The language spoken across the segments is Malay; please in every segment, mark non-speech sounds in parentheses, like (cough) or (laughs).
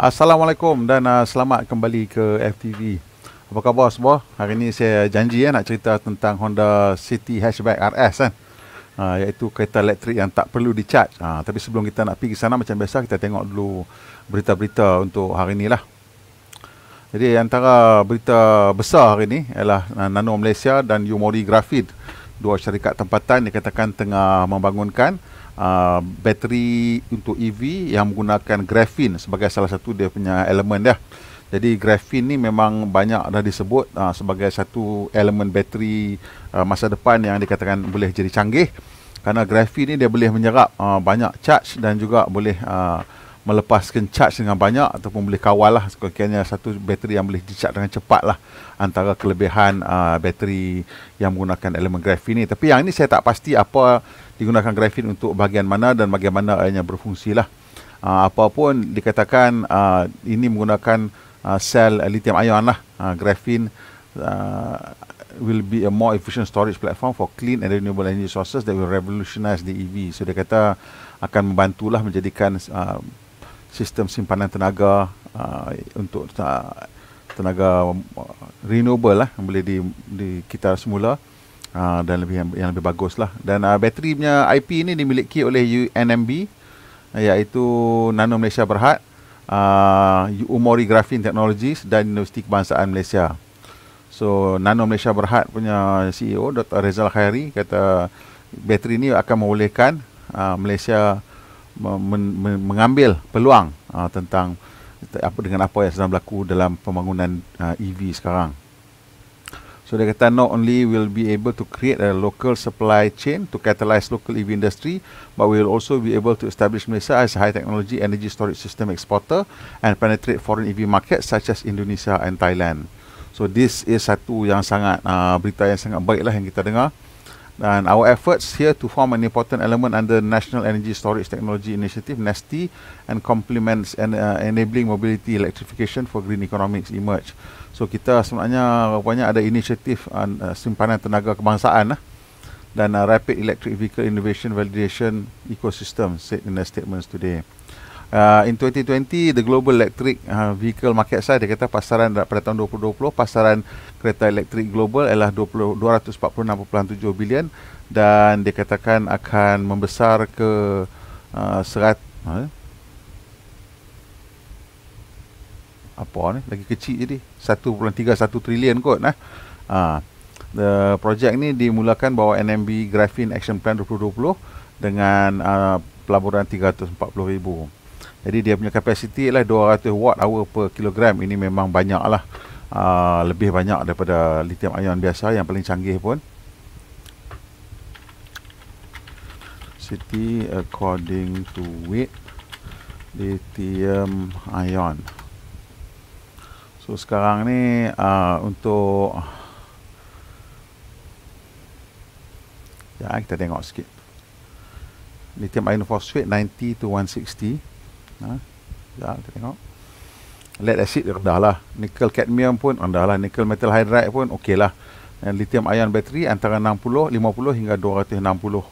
Assalamualaikum dan uh, selamat kembali ke FTV. Apa khabar semua? Hari ini saya janji ya nak cerita tentang Honda City Hatchback RS kan. Uh, iaitu kereta elektrik yang tak perlu di-charge. Uh, tapi sebelum kita nak pergi sana macam biasa kita tengok dulu berita-berita untuk hari ini lah. Jadi antara berita besar hari ini ialah uh, Nano Malaysia dan Umori Graphite. Dua syarikat tempatan dikatakan tengah membangunkan uh, bateri untuk EV yang menggunakan graphene sebagai salah satu dia punya elemen dia. Jadi graphene ni memang banyak dah disebut uh, sebagai satu elemen bateri uh, masa depan yang dikatakan boleh jadi canggih. Kerana graphene ni dia boleh menyerap uh, banyak charge dan juga boleh uh, melepaskan charge dengan banyak ataupun boleh kawal lah sekiranya satu bateri yang boleh dicharge dengan cepat lah antara kelebihan uh, bateri yang menggunakan elemen graphene ni tapi yang ini saya tak pasti apa digunakan graphene untuk bahagian mana dan bagaimana ianya berfungsi lah uh, apapun dikatakan uh, ini menggunakan uh, sel lithium ion lah. Uh, graphene uh, will be a more efficient storage platform for clean and renewable energy sources that will revolutionize the EV so dia kata akan membantulah menjadikan uh, sistem simpanan tenaga uh, untuk uh, tenaga renewable lah yang boleh di, di kita semula uh, dan lebih yang, lebih bagus lah dan uh, bateri punya IP ini dimiliki oleh UNMB iaitu Nano Malaysia Berhad uh, Umori Graphene Technologies dan Universiti Kebangsaan Malaysia so Nano Malaysia Berhad punya CEO Dr. Rezal Khairi kata bateri ini akan membolehkan uh, Malaysia men, men, mengambil peluang uh, tentang apa dengan apa yang sedang berlaku dalam pembangunan uh, EV sekarang. So dia kata not only will be able to create a local supply chain to catalyze local EV industry, but we will also be able to establish Malaysia as a high technology energy storage system exporter and penetrate foreign EV markets such as Indonesia and Thailand. So this is satu yang sangat uh, berita yang sangat baiklah yang kita dengar. And our efforts here to form an important element under National Energy Storage Technology Initiative (NESTI) and complements and uh, enabling mobility electrification for green economics emerge. So kita sebenarnya banyak ada inisiatif uh, simpanan tenaga kebangsaan lah, dan uh, rapid electric vehicle innovation validation ecosystem said in the statements today. Uh, in 2020, the global electric uh, vehicle market size, dia kata pasaran pada tahun 2020, pasaran kereta elektrik global ialah 20, 246.7 bilion dan dikatakan akan membesar ke uh, serat, uh, apa ni, lagi kecil jadi, 1.31 trilion kot. Nah. Uh, the project ni dimulakan bawah NMB Graphene Action Plan 2020 dengan uh, pelaburan 340,000. Jadi dia punya kapasiti lah 200 watt hour per kilogram. Ini memang banyak lah. Uh, lebih banyak daripada lithium ion biasa yang paling canggih pun. City according to weight lithium ion. So sekarang ni uh, untuk ya kita tengok sikit. Lithium iron phosphate 90 to 160 ha? Ya, kita tengok. Lead acid rendah lah. Nickel cadmium pun rendah lah. Nickel metal hydride pun okey lah. Dan lithium ion battery antara 60 50 hingga 260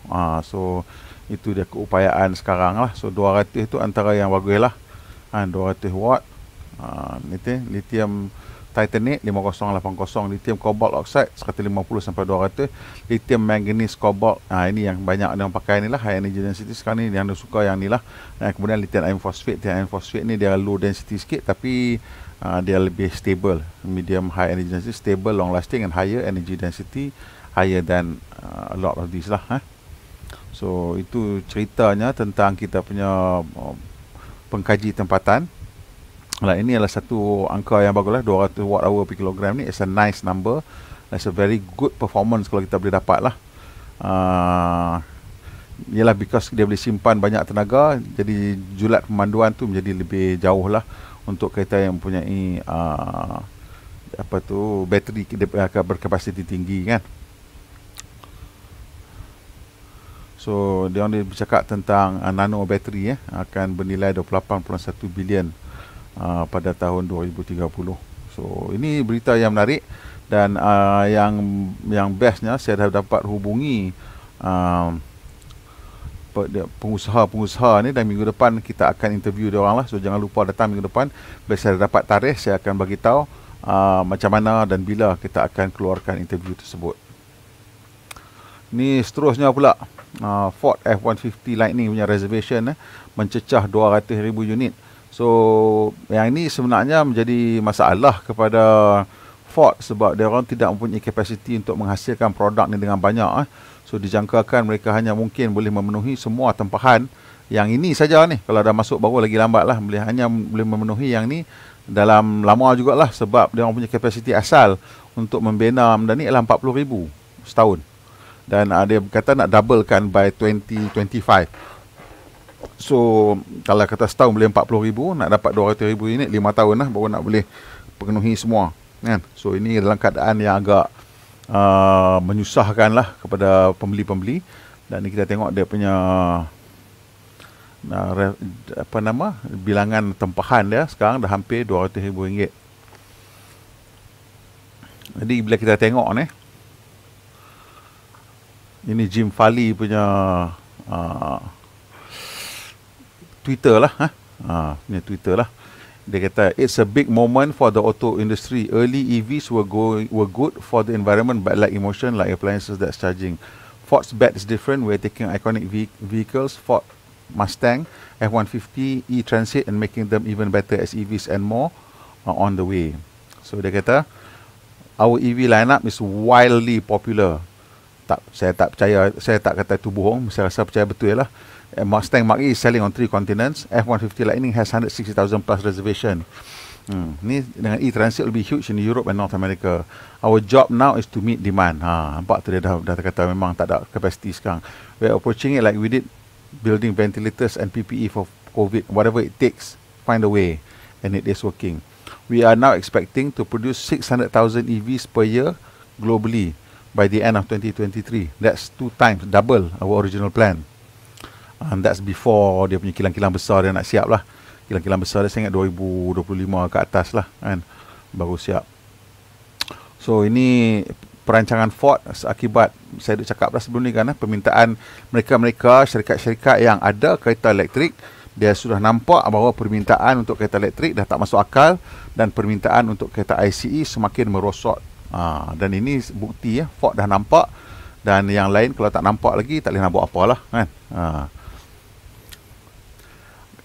ha, so itu dia keupayaan sekarang lah. So 200 tu antara yang bagus lah. Ha, 200 watt ha, lithium titanate 5080 lithium cobalt oxide 150 sampai 200 lithium manganese cobalt ha, ini yang banyak yang pakai ni lah high energy density sekarang ni yang dia suka yang ni lah. Dan kemudian lithium iron phosphate lithium iron phosphate ni dia low density sikit tapi uh, dia lebih stable. Medium high energy density stable long lasting and higher energy density higher than uh, a lot of these lah ha? so itu ceritanya tentang kita punya uh, pengkaji tempatan Lah, ini adalah satu angka yang bagus lah 200 watt hour per kilogram ni It's a nice number. It's a very good performance kalau kita boleh dapat lah uh, Ialah because dia boleh simpan banyak tenaga Jadi julat pemanduan tu menjadi lebih jauh lah Untuk kereta yang mempunyai uh, Apa tu Bateri berkapasiti tinggi kan? So dia orang bercakap tentang uh, nano bateri eh, Akan bernilai 28.1 bilion uh, pada tahun 2030. So ini berita yang menarik dan uh, yang yang bestnya saya dah dapat hubungi uh, pengusaha-pengusaha ni dan minggu depan kita akan interview dia orang lah. So jangan lupa datang minggu depan. Bila saya dapat tarikh saya akan bagi tahu uh, macam mana dan bila kita akan keluarkan interview tersebut. Ni seterusnya pula Ford F150 Lightning punya reservation eh, mencecah 200,000 unit. So yang ini sebenarnya menjadi masalah kepada Ford sebab dia orang tidak mempunyai kapasiti untuk menghasilkan produk ni dengan banyak eh. So dijangkakan mereka hanya mungkin boleh memenuhi semua tempahan yang ini saja ni. Kalau dah masuk baru lagi lambat lah. Boleh hanya boleh memenuhi yang ni dalam lama jugalah sebab dia orang punya kapasiti asal untuk membina dan ni ialah 40 ribu setahun. Dan uh, dia kata nak doublekan by 2025. So kalau kata setahun boleh 40 ribu nak dapat 200 ribu unit 5 tahun lah baru nak boleh penuhi semua. Kan? So ini dalam keadaan yang agak uh, menyusahkan lah kepada pembeli-pembeli dan ni kita tengok dia punya uh, re, apa nama bilangan tempahan dia sekarang dah hampir 200 ribu ringgit jadi bila kita tengok ni ini Jim Fali punya uh, Twitter lah ha? uh, ini Twitter lah dia kata it's a big moment for the auto industry. Early EVs were going were good for the environment but like emotion like appliances that's charging. Ford's bet is different. We're taking iconic ve- vehicles, Ford Mustang, F150, E-Transit and making them even better as EVs and more are on the way. So dia kata our EV lineup is wildly popular. Tak, saya tak percaya, saya tak kata itu bohong, saya rasa percaya betul lah. Mustang Mach-E is selling on three continents. F-150 Lightning has 160,000 plus reservation. Hmm. Ni dengan e-transit will be huge in Europe and North America. Our job now is to meet demand. Ha, nampak tu dia dah, dah kata memang tak ada capacity sekarang. We're approaching it like we did building ventilators and PPE for COVID. Whatever it takes, find a way. And it is working. We are now expecting to produce 600,000 EVs per year globally by the end of 2023. That's two times, double our original plan. And that's before dia punya kilang-kilang besar dia nak siap lah. Kilang-kilang besar dia saya ingat 2025 ke atas lah kan. Baru siap. So ini perancangan Ford akibat saya dah cakap dah sebelum ni kan permintaan mereka-mereka syarikat-syarikat yang ada kereta elektrik dia sudah nampak bahawa permintaan untuk kereta elektrik dah tak masuk akal dan permintaan untuk kereta ICE semakin merosot. Ha, dan ini bukti ya Ford dah nampak dan yang lain kalau tak nampak lagi tak boleh nak buat apalah kan. Ha.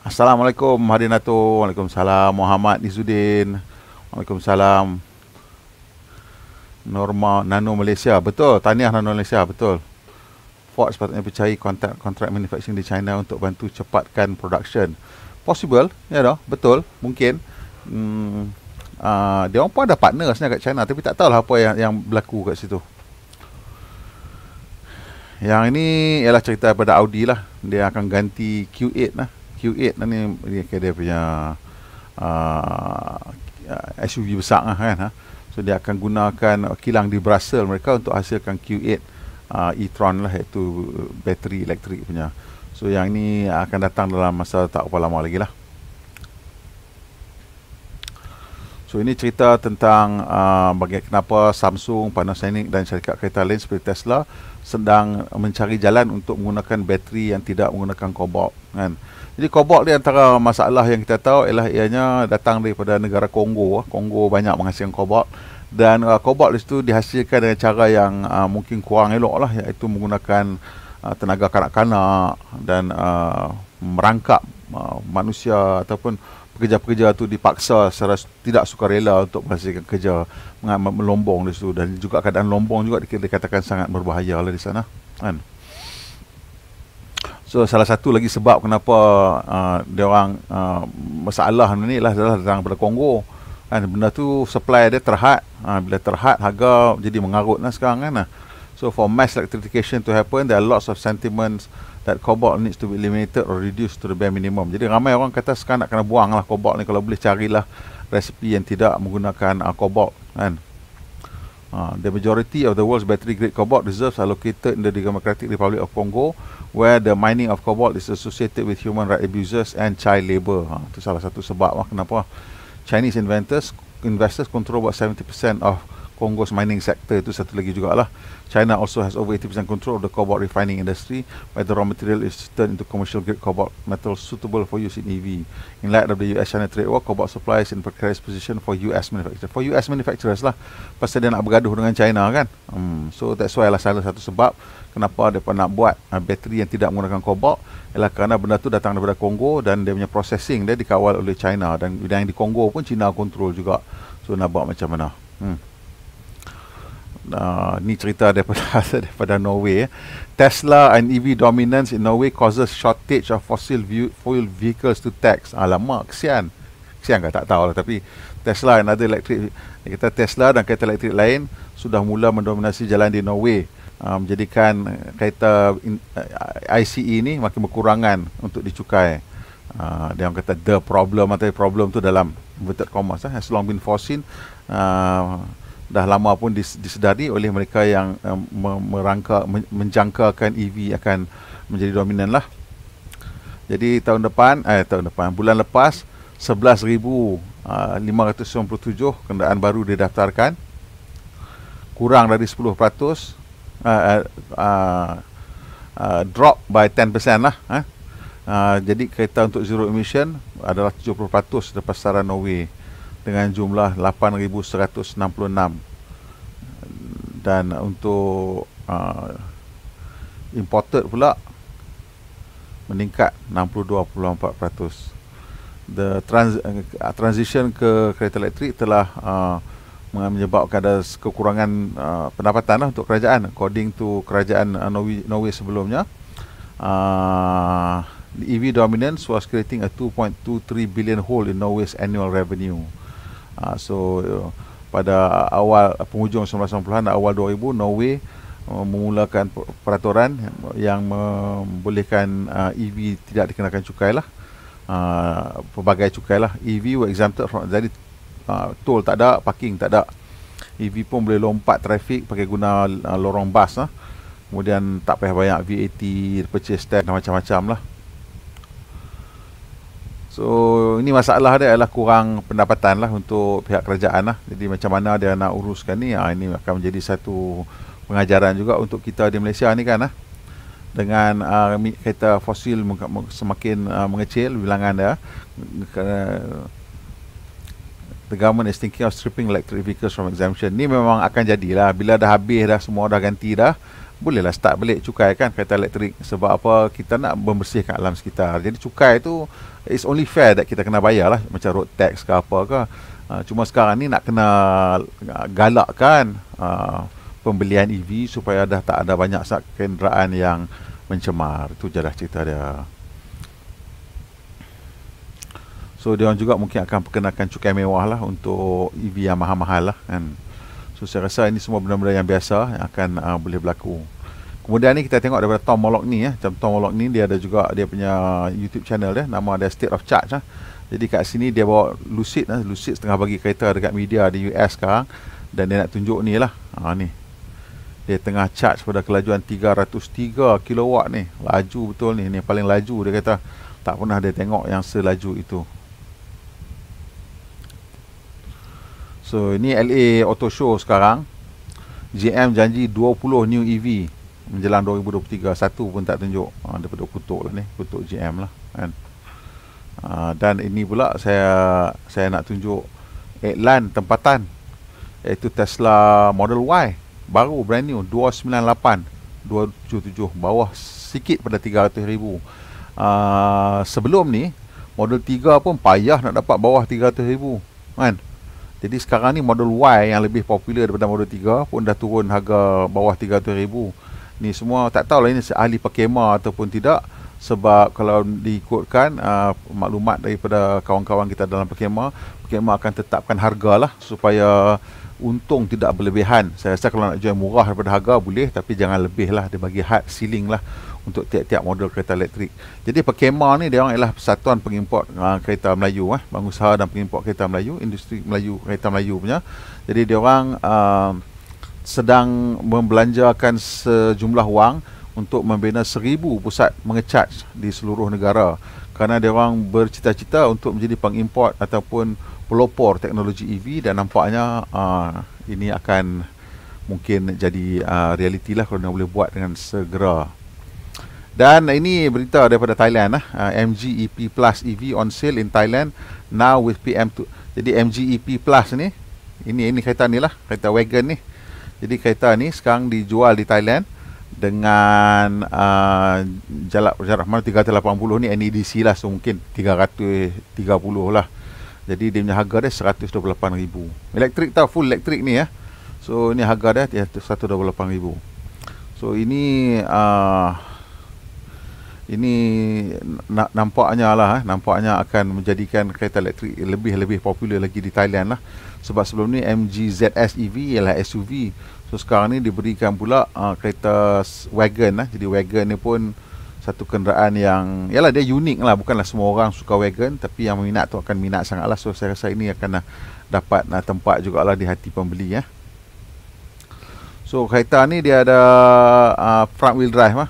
Assalamualaikum Hadinato Waalaikumsalam Muhammad Izzuddin Waalaikumsalam. Norma Nano Malaysia. Betul Tahniah Nano Malaysia Betul. Ford sepatutnya percaya kontrak, kontrak manufacturing di China untuk bantu cepatkan production. Possible Ya dah Betul Mungkin. Hmm, uh, Dia orang pun ada partner sebenarnya kat China Tapi tak tahulah apa yang, yang berlaku kat situ. Yang ini ialah cerita daripada Audi lah. Dia akan ganti Q8 lah Q8 ni dia, dia punya uh, SUV besar lah kan ha? so dia akan gunakan kilang di Brussels mereka untuk hasilkan Q8 uh, e-tron lah iaitu bateri elektrik punya so yang ni akan datang dalam masa tak berapa lama lagi lah So ini cerita tentang uh, bagaimana kenapa Samsung, Panasonic dan syarikat kereta lain seperti Tesla sedang mencari jalan untuk menggunakan bateri yang tidak menggunakan kobalt kan. Jadi kobalt ni antara masalah yang kita tahu ialah ianya datang daripada negara Kongo. Kongo banyak menghasilkan kobalt dan uh, kobalt itu dihasilkan dengan cara yang uh, mungkin kurang elok lah iaitu menggunakan uh, tenaga kanak-kanak dan uh, merangkap uh, manusia ataupun pekerja-pekerja tu dipaksa secara tidak sukarela untuk menghasilkan kerja melombong di situ. Dan juga keadaan lombong juga dikatakan sangat berbahaya lah di sana kan So salah satu lagi sebab kenapa uh, dia orang uh, masalah ni lah adalah datang daripada Kongo. Kan benda tu supply dia terhad. Uh, bila terhad harga jadi mengarut lah sekarang kan. Uh. So for mass electrification to happen there are lots of sentiments that cobalt needs to be eliminated or reduced to the bare minimum. Jadi ramai orang kata sekarang nak kena buang lah cobalt ni kalau boleh carilah resipi yang tidak menggunakan uh, cobalt kan. Uh, the majority of the world's battery grade cobalt reserves are located in the Democratic Republic of Congo where the mining of cobalt is associated with human rights abuses and child labour. Ha, salah satu sebab lah kenapa Chinese inventors investors control about 70% of Congo's mining sector itu satu lagi jugalah. China also has over 80% control of the cobalt refining industry, where the raw material is turned into commercial grade cobalt metal suitable for use in EV. In light of the US-China trade war, cobalt supply is in precarious position for US manufacturers. For US manufacturers lah, pasal dia nak bergaduh dengan China kan. Hmm. So that's why lah salah satu sebab kenapa mereka nak buat uh, bateri yang tidak menggunakan cobalt ialah kerana benda tu datang daripada Kongo dan dia punya processing dia dikawal oleh China dan yang di Kongo pun China control juga. So nak buat macam mana? Hmm. Uh, ni cerita daripada (laughs) daripada Norway. Tesla and EV dominance in Norway causes shortage of fossil fuel vehicles to tax. Alamak, kesian. Kesian ke? Tak tahu lah. Tapi Tesla and other electric, kita Tesla dan kereta elektrik lain sudah mula mendominasi jalan di Norway. Uh, menjadikan kereta in, uh, ICE ni makin berkurangan untuk dicukai. Uh, dia orang kata the problem atau problem tu dalam inverted commas eh, has long been foreseen uh, dah lama pun dis, disedari oleh mereka yang um, merangka menjangkakan EV akan menjadi dominan lah. Jadi tahun depan eh tahun depan bulan lepas 11,597 uh, kenderaan baru didaftarkan kurang dari 10% uh, uh, uh, drop by 10% lah eh. Uh, jadi kereta untuk zero emission adalah 70% dari pasaran Norway dengan jumlah 8166 dan untuk uh, imported pula meningkat 62.4%. The trans, uh, transition ke kereta elektrik telah uh, menyebabkan ada kekurangan uh, pendapatan lah untuk kerajaan according to kerajaan uh, Norway, Norway sebelumnya. Uh, EV dominance was creating a 2.23 billion hole in Norway's annual revenue. Uh, so uh, pada awal penghujung 1990-an awal 2000 Norway uh, memulakan peraturan yang membolehkan uh, EV tidak dikenakan cukai lah. Uh, pelbagai cukai lah. EV were exempted from jadi uh, tol tak ada, parking tak ada. EV pun boleh lompat trafik pakai guna uh, lorong bas lah. Kemudian tak payah banyak VAT, purchase tax dan macam-macam lah. So ini masalah dia adalah kurang pendapatan lah untuk pihak kerajaan lah. Jadi macam mana dia nak uruskan ni, ha, ini akan menjadi satu pengajaran juga untuk kita di Malaysia ni kan lah. Dengan uh, kereta fosil semakin uh, mengecil bilangan dia, the government is thinking of stripping electric vehicles from exemption. Ni memang akan jadilah bila dah habis dah semua dah ganti dah bolehlah start balik cukai kan kereta elektrik. Sebab apa? Kita nak membersihkan alam sekitar. Jadi cukai tu it's only fair that kita kena bayar lah macam road tax ke apa ke. Uh, cuma sekarang ni nak kena galakkan uh, pembelian EV supaya dah tak ada banyak kenderaan yang mencemar. Itu je dah cerita dia. So dia orang juga mungkin akan perkenakan cukai mewah lah untuk EV yang mahal-mahal lah kan. So saya rasa ini semua benda-benda yang biasa yang akan uh, boleh berlaku. Kemudian ni kita tengok daripada Tom Mollock ni ya. Macam Tom Mollock ni dia ada juga dia punya YouTube channel dia nama dia State of Charge lah. Jadi kat sini dia bawa Lucid lah. Lucid setengah bagi kereta dekat media di US sekarang dan dia nak tunjuk ni lah. Ha ni. Dia tengah charge pada kelajuan 303 kW ni. Laju betul ni. Ni paling laju dia kata. Tak pernah dia tengok yang selaju itu. So ini LA Auto Show sekarang GM janji 20 new EV Menjelang 2023 Satu pun tak tunjuk ha, Daripada kutuk lah ni Kutuk GM lah kan. Ha, Dan ini pula Saya saya nak tunjuk Iklan tempatan Iaitu Tesla Model Y Baru brand new 298 277 Bawah sikit pada 300 ribu. Uh, Sebelum ni Model 3 pun payah nak dapat bawah 300 ribu Kan. Jadi sekarang ni Model Y yang lebih popular daripada Model 3 pun dah turun harga bawah 300,000. Ni semua tak tahu lah ini ahli perkema ataupun tidak sebab kalau diikutkan uh, maklumat daripada kawan-kawan kita dalam perkema, perkema akan tetapkan harga lah supaya untung tidak berlebihan. Saya rasa kalau nak jual murah daripada harga boleh tapi jangan lebih lah dia bagi hard ceiling lah untuk tiap-tiap model kereta elektrik. Jadi Perkema ni dia orang ialah persatuan pengimport uh, kereta Melayu eh, pengusaha dan pengimport kereta Melayu, industri Melayu kereta Melayu punya. Jadi dia orang uh, sedang membelanjakan sejumlah wang untuk membina seribu pusat mengecharge di seluruh negara kerana dia orang bercita-cita untuk menjadi pengimport ataupun pelopor teknologi EV dan nampaknya uh, ini akan mungkin jadi uh, realiti lah kalau dia boleh buat dengan segera. Dan ini berita daripada Thailand lah. Uh, MG EP Plus EV on sale in Thailand now with PM2. Jadi MG EP Plus ni, ini ini kereta ni lah, kereta wagon ni. Jadi kereta ni sekarang dijual di Thailand dengan uh, jarak jarak mana 380 ni NEDC lah so mungkin 330 lah. Jadi dia punya harga dia 128,000. Elektrik tau full elektrik ni ya. So ini harga dia 128,000. So ini uh, ini nampaknya lah eh, nampaknya akan menjadikan kereta elektrik lebih-lebih popular lagi di Thailand lah. Sebab sebelum ni MG ZS EV ialah SUV so sekarang ni diberikan pula uh, kereta wagon lah jadi wagon ni pun satu kenderaan yang yalah dia unik lah. Bukanlah semua orang suka wagon tapi yang minat tu akan minat sangat lah. So saya rasa ini akan uh, dapat uh, tempat jugalah di hati pembeli ya so kereta ni dia ada uh, front wheel drive lah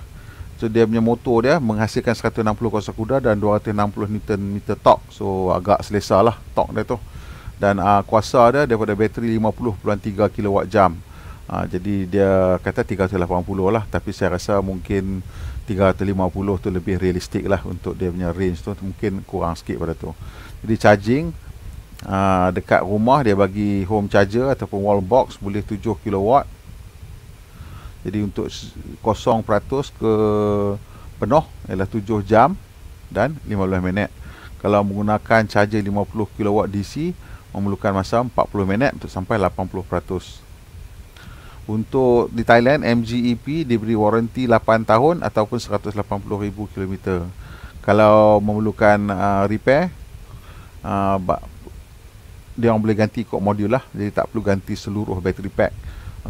So dia punya motor dia menghasilkan 160 kuasa kuda dan 260 Newton meter torque. So agak selesa lah torque dia tu. Dan uh, kuasa dia daripada bateri 50.3 kWh. Uh, jadi dia kata 380 lah. Tapi saya rasa mungkin 350 tu lebih realistik lah untuk dia punya range tu. Mungkin kurang sikit pada tu. Jadi charging uh, dekat rumah dia bagi home charger ataupun wall box boleh 7 kW. Jadi untuk 0% ke penuh ialah 7 jam dan 15 minit. Kalau menggunakan charger 50 kW DC memerlukan masa 40 minit untuk sampai 80%. Untuk di Thailand MGEP diberi waranti 8 tahun ataupun 180,000 km. Kalau memerlukan uh, repair uh, dia orang boleh ganti kod modul lah jadi tak perlu ganti seluruh battery pack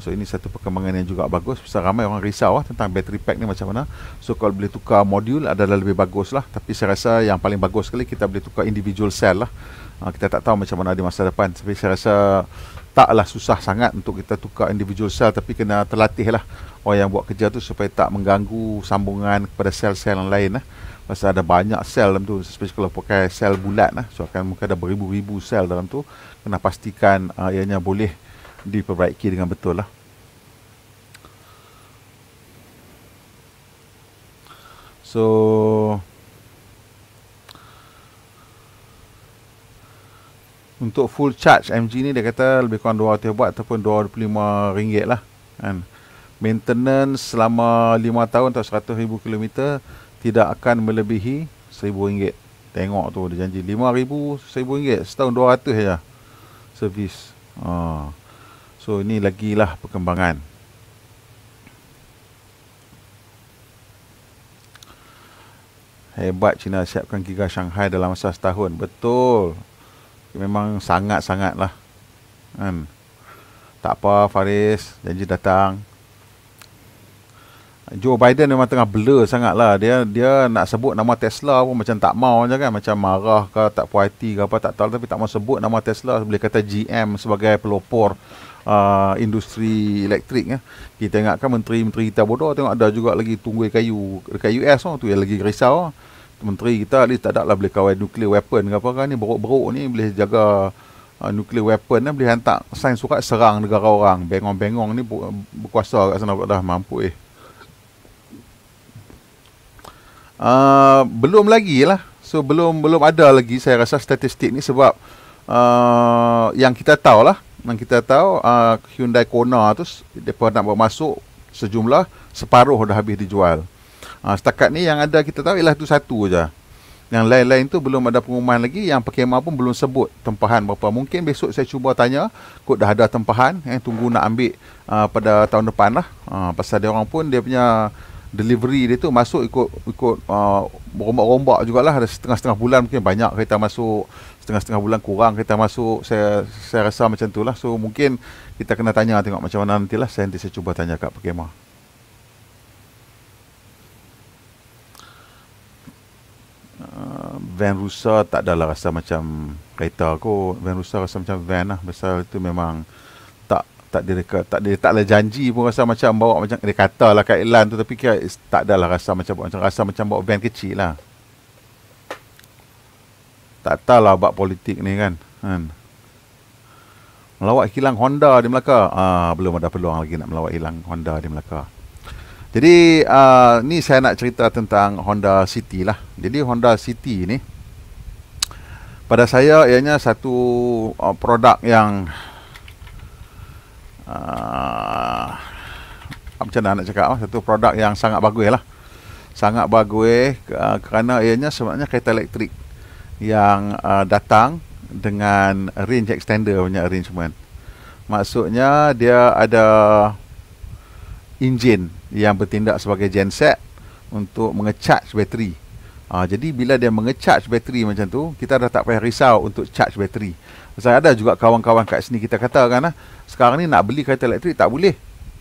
So ini satu perkembangan yang juga bagus. Pasal ramai orang risau lah tentang battery pack ni macam mana. So kalau boleh tukar modul adalah lebih bagus lah. Tapi saya rasa yang paling bagus sekali kita boleh tukar individual cell lah. Uh, Kita tak tahu macam mana di masa depan. Tapi saya rasa taklah susah sangat untuk kita tukar individual cell Tapi kena terlatih lah orang yang buat kerja tu Supaya tak mengganggu sambungan kepada sel-sel yang lain lah Pasal ada banyak sel dalam tu Especially kalau pakai sel bulat lah So akan mungkin ada beribu-ribu sel dalam tu. Kena pastikan uh, ianya boleh diperbaiki dengan betul lah. So untuk full charge MG ni dia kata lebih kurang 200 watt ataupun 25 ringgit lah kan. Maintenance selama 5 tahun atau 100 ribu kilometer tidak akan melebihi 1000 ringgit. Tengok tu dia janji 5000 1000 ringgit setahun 200 saja. Servis. Ah. So ini lagi lah perkembangan. Hebat China siapkan Giga Shanghai dalam masa setahun. Betul. Memang sangat-sangat lah. Kan? Tak apa Faris. Janji datang. Joe Biden memang tengah blur sangat lah. Dia dia nak sebut nama Tesla pun macam tak mau je kan. Macam marah ke tak puas hati ke apa tak tahu. Tapi tak mau sebut nama Tesla. Boleh kata GM sebagai pelopor uh, industri elektrik ya. Kita ingatkan menteri-menteri kita bodoh tengok ada juga lagi tunggu kayu dekat US oh, tu yang lagi risau. Menteri kita ni tak ada lah boleh kawal nuclear weapon ke apa kan ni beruk-beruk ni boleh jaga uh, nuclear weapon ni boleh hantar sains surat serang negara orang. Bengong-bengong ni berkuasa kat sana dah mampu eh. Uh, belum lagi lah. So belum belum ada lagi saya rasa statistik ni sebab uh, yang kita tahu lah yang kita tahu uh, Hyundai Kona tu depa nak bawa masuk sejumlah separuh dah habis dijual. Uh, setakat ni yang ada kita tahu ialah tu satu aja. Yang lain-lain tu belum ada pengumuman lagi yang perkhemah pun belum sebut tempahan berapa. Mungkin besok saya cuba tanya kok dah ada tempahan eh tunggu nak ambil uh, pada tahun depan lah. Uh, pasal dia orang pun dia punya delivery dia tu masuk ikut ikut uh, rombak-rombak jugalah ada setengah-setengah bulan mungkin banyak kereta masuk setengah-setengah bulan kurang kereta masuk saya saya rasa macam tu lah. So mungkin kita kena tanya tengok macam mana nantilah. Saya nanti saya cuba tanya kat perkemah uh, van rusa tak adalah rasa macam kereta aku. Van rusa rasa macam van lah. Pasal itu memang tak dia tak dia taklah janji pun rasa macam bawa macam dia kata lah kat iklan tu tapi kira tak adalah rasa macam rasa macam bawa van kecil lah tak tahulah bab politik ni kan kan. Melawat kilang Honda di Melaka. Uh, belum ada peluang lagi nak melawat kilang Honda di Melaka. Jadi uh, ni saya nak cerita tentang Honda City lah. Jadi Honda City ni pada saya ianya satu uh, produk yang uh, macam mana nak cakap satu produk yang sangat bagus lah sangat bagus uh, kerana ianya sebenarnya kereta elektrik yang uh, datang dengan range extender punya arrangement maksudnya dia ada enjin yang bertindak sebagai genset untuk mengecharge bateri Ha, jadi bila dia mengecharge bateri macam tu, kita dah tak payah risau untuk charge bateri. Saya ada juga kawan-kawan kat sini kita kata kan, ah, sekarang ni nak beli kereta elektrik tak boleh.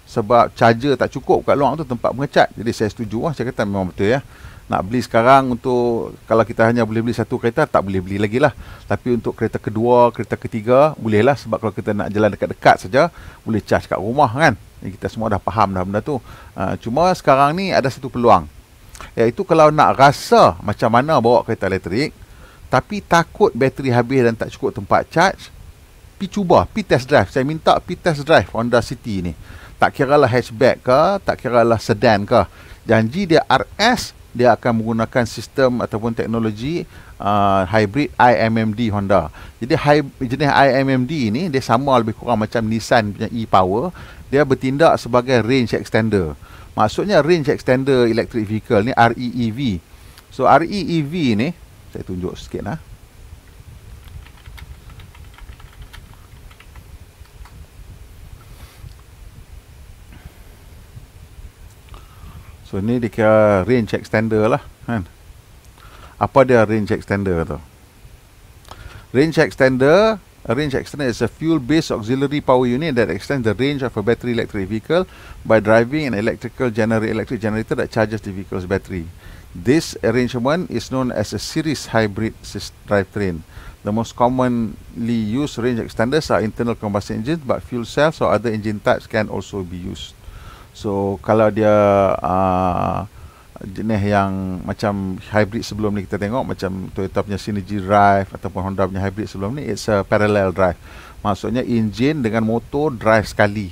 Sebab charger tak cukup kat luar tu tempat mengecharge. Jadi saya setuju lah, saya kata memang betul ya. Nak beli sekarang untuk, kalau kita hanya boleh beli satu kereta, tak boleh beli lagi lah. Tapi untuk kereta kedua, kereta ketiga, boleh lah. Sebab kalau kita nak jalan dekat-dekat saja, boleh charge kat rumah kan. Kita semua dah faham dah benda tu. Uh, cuma sekarang ni ada satu peluang iaitu kalau nak rasa macam mana bawa kereta elektrik tapi takut bateri habis dan tak cukup tempat charge pi cuba pi test drive saya minta pi test drive Honda City ni tak kira lah hatchback ke tak kira lah sedan ke janji dia RS dia akan menggunakan sistem ataupun teknologi uh, hybrid IMMD Honda. Jadi jenis IMMD ni dia sama lebih kurang macam Nissan punya e-Power, dia bertindak sebagai range extender. Maksudnya range extender electric vehicle ni REEV. So REEV ni saya tunjuk sikit lah. So ni dia kira range extender lah kan. Apa dia range extender tu? Range extender A range extender is a fuel-based auxiliary power unit that extends the range of a battery electric vehicle by driving an electrical gener electric generator that charges the vehicle's battery. This arrangement is known as a series hybrid drivetrain. The most commonly used range extenders are internal combustion engines, but fuel cells or other engine types can also be used. So, kalau dia uh, jenis yang macam hybrid sebelum ni kita tengok macam Toyota punya Synergy Drive ataupun Honda punya hybrid sebelum ni it's a parallel drive. Maksudnya enjin dengan motor drive sekali.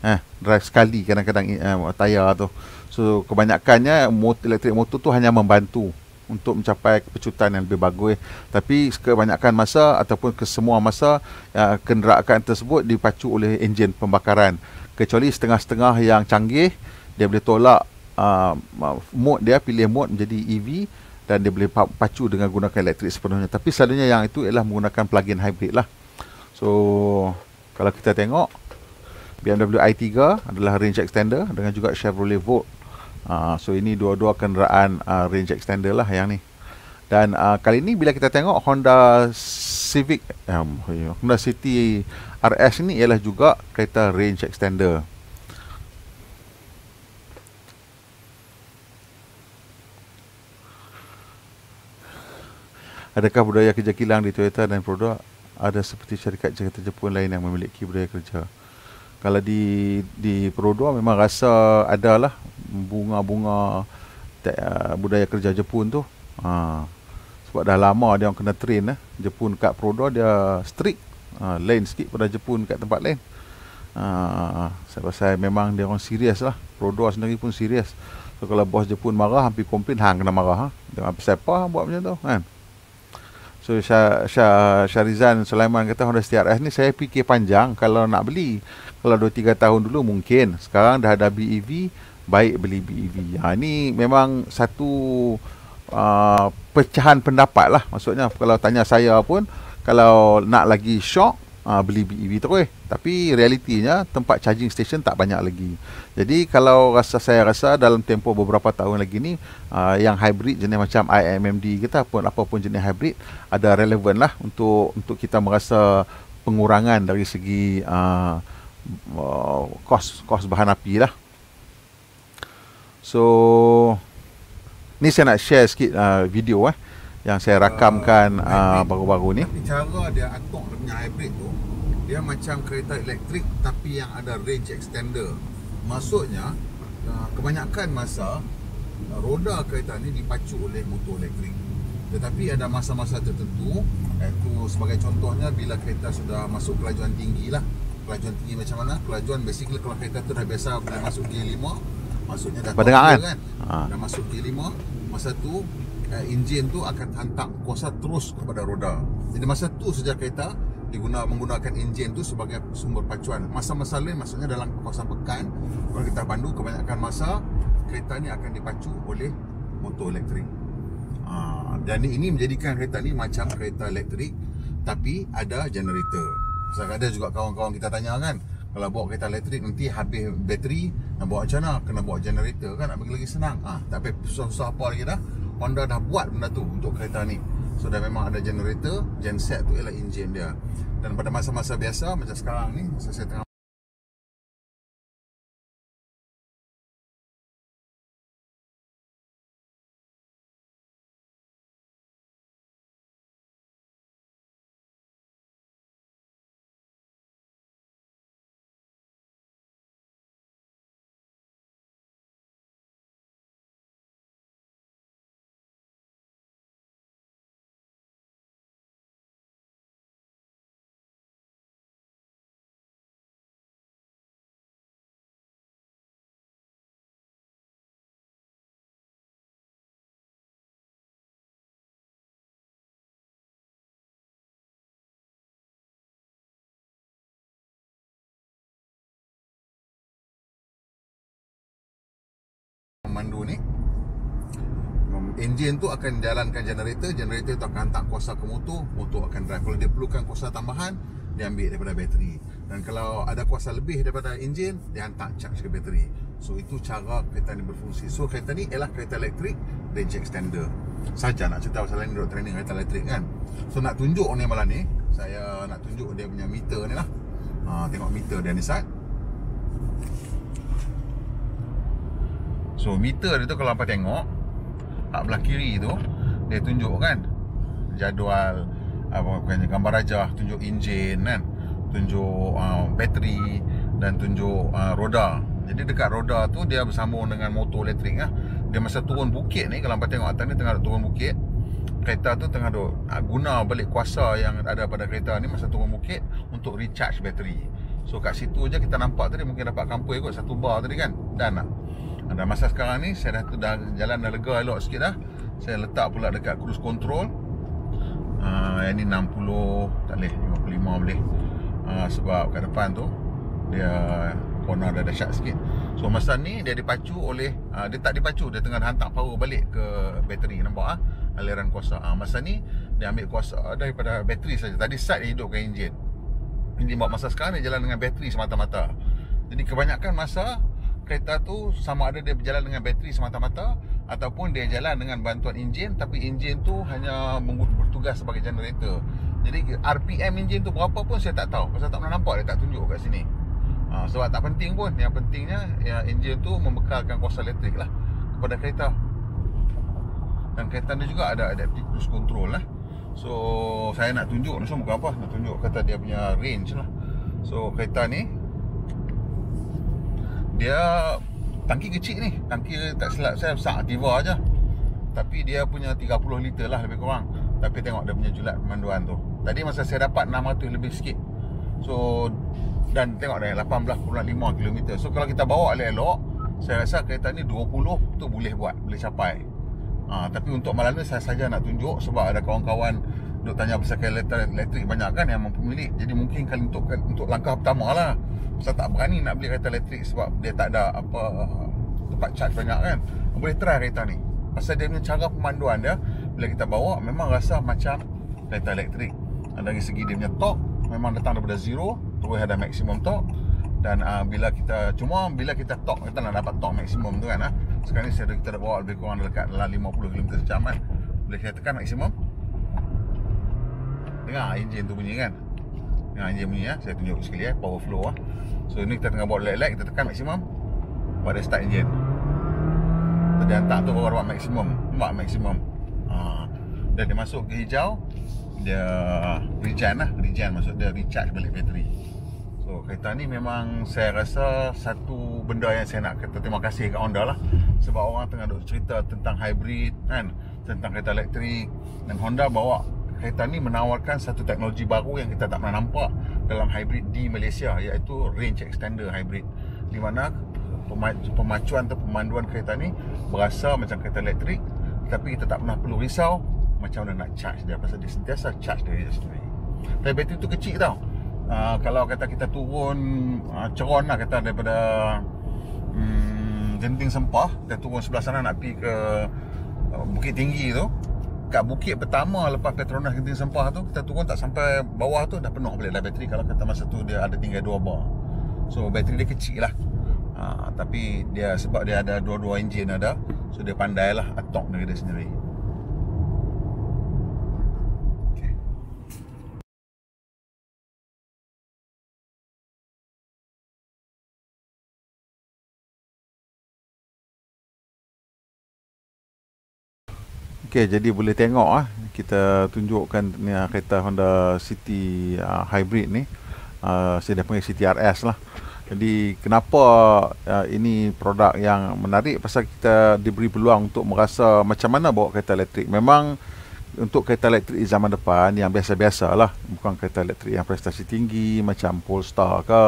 Eh drive sekali kadang-kadang eh, tayar tu. So kebanyakannya motor elektrik motor tu hanya membantu untuk mencapai kepecutan yang lebih bagus. Tapi kebanyakan masa ataupun ke semua masa ya, kenderaan tersebut dipacu oleh enjin pembakaran kecuali setengah-setengah yang canggih dia boleh tolak uh, mode dia pilih mode menjadi EV dan dia boleh pacu dengan gunakan elektrik sepenuhnya. Tapi selalunya yang itu ialah menggunakan plug-in hybrid lah. So kalau kita tengok BMW i3 adalah range extender dengan juga Chevrolet Volt. Uh, so ini dua-dua kenderaan uh, range extender lah yang ni dan uh, kali ini bila kita tengok Honda Civic um, Honda City RS ni ialah juga kereta range extender Adakah budaya kerja kilang di Toyota dan produk ada seperti syarikat kereta Jepun lain yang memiliki budaya kerja? Kalau di di Perodua memang rasa adalah bunga-bunga uh, budaya kerja Jepun tu. Ha. Sebab dah lama dia orang kena train eh. Jepun kat Perodua dia strict. Ha, lain sikit pada Jepun kat tempat lain. Ha, saya rasa memang dia orang serius lah. Perodua sendiri pun serius. So kalau bos Jepun marah hampir komplain hang kena marah ha. Dia siapa buat macam tu kan? So Syah, Syah, Syarizan Sulaiman kata Honda CRS ni saya fikir panjang kalau nak beli. Kalau 2-3 tahun dulu mungkin. Sekarang dah ada BEV, baik beli BEV. Ha, ini memang satu uh, pecahan pendapat lah. Maksudnya kalau tanya saya pun, kalau nak lagi shock, uh, beli BEV terus. Tapi realitinya tempat charging station tak banyak lagi. Jadi kalau rasa saya rasa dalam tempoh beberapa tahun lagi ni uh, yang hybrid jenis macam IMMD kita pun apapun jenis hybrid ada relevan lah untuk untuk kita merasa pengurangan dari segi uh, uh, kos kos bahan api lah. So ni saya nak share sikit uh, video eh yang saya rakamkan uh, uh, baru-baru ni. Tapi cara dia atok dia punya hybrid tu, dia macam kereta elektrik tapi yang ada range extender. Maksudnya, uh, kebanyakan masa uh, roda kereta ni dipacu oleh motor elektrik. Tetapi ada masa-masa tertentu Iaitu sebagai contohnya Bila kereta sudah masuk kelajuan tinggi lah Kelajuan tinggi macam mana? Kelajuan basically kalau kereta tu dah biasa Bila masuk gear 5 Maksudnya dah Dapat dengar throttle kan? Ha. Dah masuk gear 5 Masa tu eh, Enjin tu akan hantar kuasa terus kepada roda Jadi masa tu saja kereta diguna menggunakan enjin tu sebagai sumber pacuan. Masa-masa lain maksudnya dalam kawasan pekan kalau kita pandu kebanyakan masa kereta ni akan dipacu oleh motor elektrik. Ha, dan ini menjadikan kereta ni macam kereta elektrik tapi ada generator. Sebab ada juga kawan-kawan kita tanya kan kalau bawa kereta elektrik nanti habis bateri nak bawa macam mana? Kena bawa generator kan nak bagi lagi senang. Ah, ha, tapi susah-susah apa lagi dah. Honda dah buat benda tu untuk kereta ni. So dah memang ada generator Genset tu ialah enjin dia Dan pada masa-masa biasa Macam sekarang ni Masa saya tengah memandu ni Enjin tu akan jalankan generator Generator tu akan hantar kuasa ke motor Motor akan drive. Kalau dia perlukan kuasa tambahan Dia ambil daripada bateri. Dan kalau ada kuasa lebih daripada enjin Dia hantar charge ke bateri. So itu cara kereta ni berfungsi. So kereta ni ialah kereta elektrik Range extender Saja nak cerita pasal ni Duduk training kereta elektrik kan. So nak tunjuk ni malam ni Saya nak tunjuk dia punya meter ni lah. Ha, Tengok meter dia ni Sat So meter dia tu kalau apa tengok Kat belah kiri tu Dia tunjuk kan Jadual apa bukannya gambar rajah tunjuk enjin kan tunjuk uh, bateri dan tunjuk uh, roda jadi dekat roda tu dia bersambung dengan motor elektrik lah. dia masa turun bukit ni kalau hampa tengok atas ni tengah turun bukit kereta tu tengah duk uh, guna balik kuasa yang ada pada kereta ni masa turun bukit untuk recharge bateri so kat situ je kita nampak tadi mungkin dapat kampung ikut satu bar tadi kan dan lah dan masa sekarang ni saya dah, dah jalan dah lega elok sikit dah. Saya letak pula dekat cruise control. Uh, yang ni 60 tak boleh 55 boleh. Uh, sebab kat depan tu dia corner dah dahsyat sikit. So masa ni dia dipacu oleh uh, dia tak dipacu dia tengah hantar power balik ke bateri nampak ah uh, aliran kuasa. Uh, masa ni dia ambil kuasa daripada bateri saja. Tadi start dia hidupkan enjin. Ini buat masa sekarang dia jalan dengan bateri semata-mata. Jadi kebanyakan masa kereta tu sama ada dia berjalan dengan bateri semata-mata ataupun dia jalan dengan bantuan enjin tapi enjin tu hanya bertugas sebagai generator. Jadi RPM enjin tu berapa pun saya tak tahu. Pasal tak pernah nampak dia tak tunjuk kat sini. Ha, sebab tak penting pun. Yang pentingnya ya enjin tu membekalkan kuasa elektrik lah kepada kereta. Dan kereta ni juga ada adaptive cruise control lah. So saya nak tunjuk ni semua apa? Nak tunjuk kata dia punya range lah. So kereta ni dia tangki kecil ni. Tangki tak silap saya besar Activa aja. Tapi dia punya 30 liter lah lebih kurang. Tapi tengok dia punya julat pemanduan tu. Tadi masa saya dapat 600 lebih sikit. So dan tengok dah 18.5 km so kalau kita bawa elok-elok saya rasa kereta ni 20 tu boleh buat boleh capai. Ha, tapi untuk malam ni saya saja nak tunjuk sebab ada kawan-kawan duk tanya pasal kereta elektrik banyak kan yang mempunyai jadi mungkin kali untuk untuk langkah pertama lah saya tak berani nak beli kereta elektrik sebab dia tak ada apa tempat charge banyak kan. Boleh try kereta ni. Pasal dia punya cara pemanduan dia bila kita bawa memang rasa macam kereta elektrik. Dari segi dia punya torque memang datang daripada zero terus ada maksimum torque dan uh, bila kita cuma bila kita torque kita nak dapat torque maksimum tu kan uh, sekarang ni saya kita dah bawa lebih kurang dekat dalam 50 km sejam kan boleh kita tekan maksimum dengar enjin tu bunyi kan? Dengar enjin bunyi ya saya tunjuk sekali ya power flow ah. So ni kita tengah bawa light-light Kita tekan maksimum Buat dia start engine Tadi hantar tu baru buat maksimum Buat maksimum. Ha. Dan dia masuk ke hijau Dia Regen lah Regen maksud dia recharge balik bateri. So kereta ni memang saya rasa satu benda yang saya nak kata terima kasih kat Honda lah. Sebab orang tengah duk cerita tentang hybrid kan? Tentang kereta elektrik. Dan Honda bawa kereta ni menawarkan satu teknologi baru yang kita tak pernah nampak dalam hybrid di Malaysia iaitu range extender hybrid. Di mana pemacuan atau pemanduan kereta ni berasa macam kereta elektrik tapi kita tak pernah perlu risau macam mana nak charge dia pasal dia sentiasa charge dia sendiri. Tapi bateri tu kecil tau. Uh, kalau kata kita turun uh, ceron lah kata daripada um, genting sempah kita turun sebelah sana nak pergi ke uh, bukit tinggi tu kat bukit pertama lepas Petronas genting sempah tu kita turun tak sampai bawah tu dah penuh balik dah bateri. Kalau kata masa tu dia ada tinggal 2 bar. So bateri dia kecil lah. Uh, tapi dia sebab dia ada dua-dua enjin ada so dia pandai lah atok dia sendiri Okey, jadi boleh tengok ah kita tunjukkan ni ah, kereta Honda City uh, Hybrid ni. Uh, saya dah panggil City RS lah. Jadi kenapa uh, ini produk yang menarik pasal kita diberi peluang untuk merasa macam mana bawa kereta elektrik. Memang untuk kereta elektrik zaman depan yang biasa-biasa lah. Bukan kereta elektrik yang prestasi tinggi macam Polestar ke,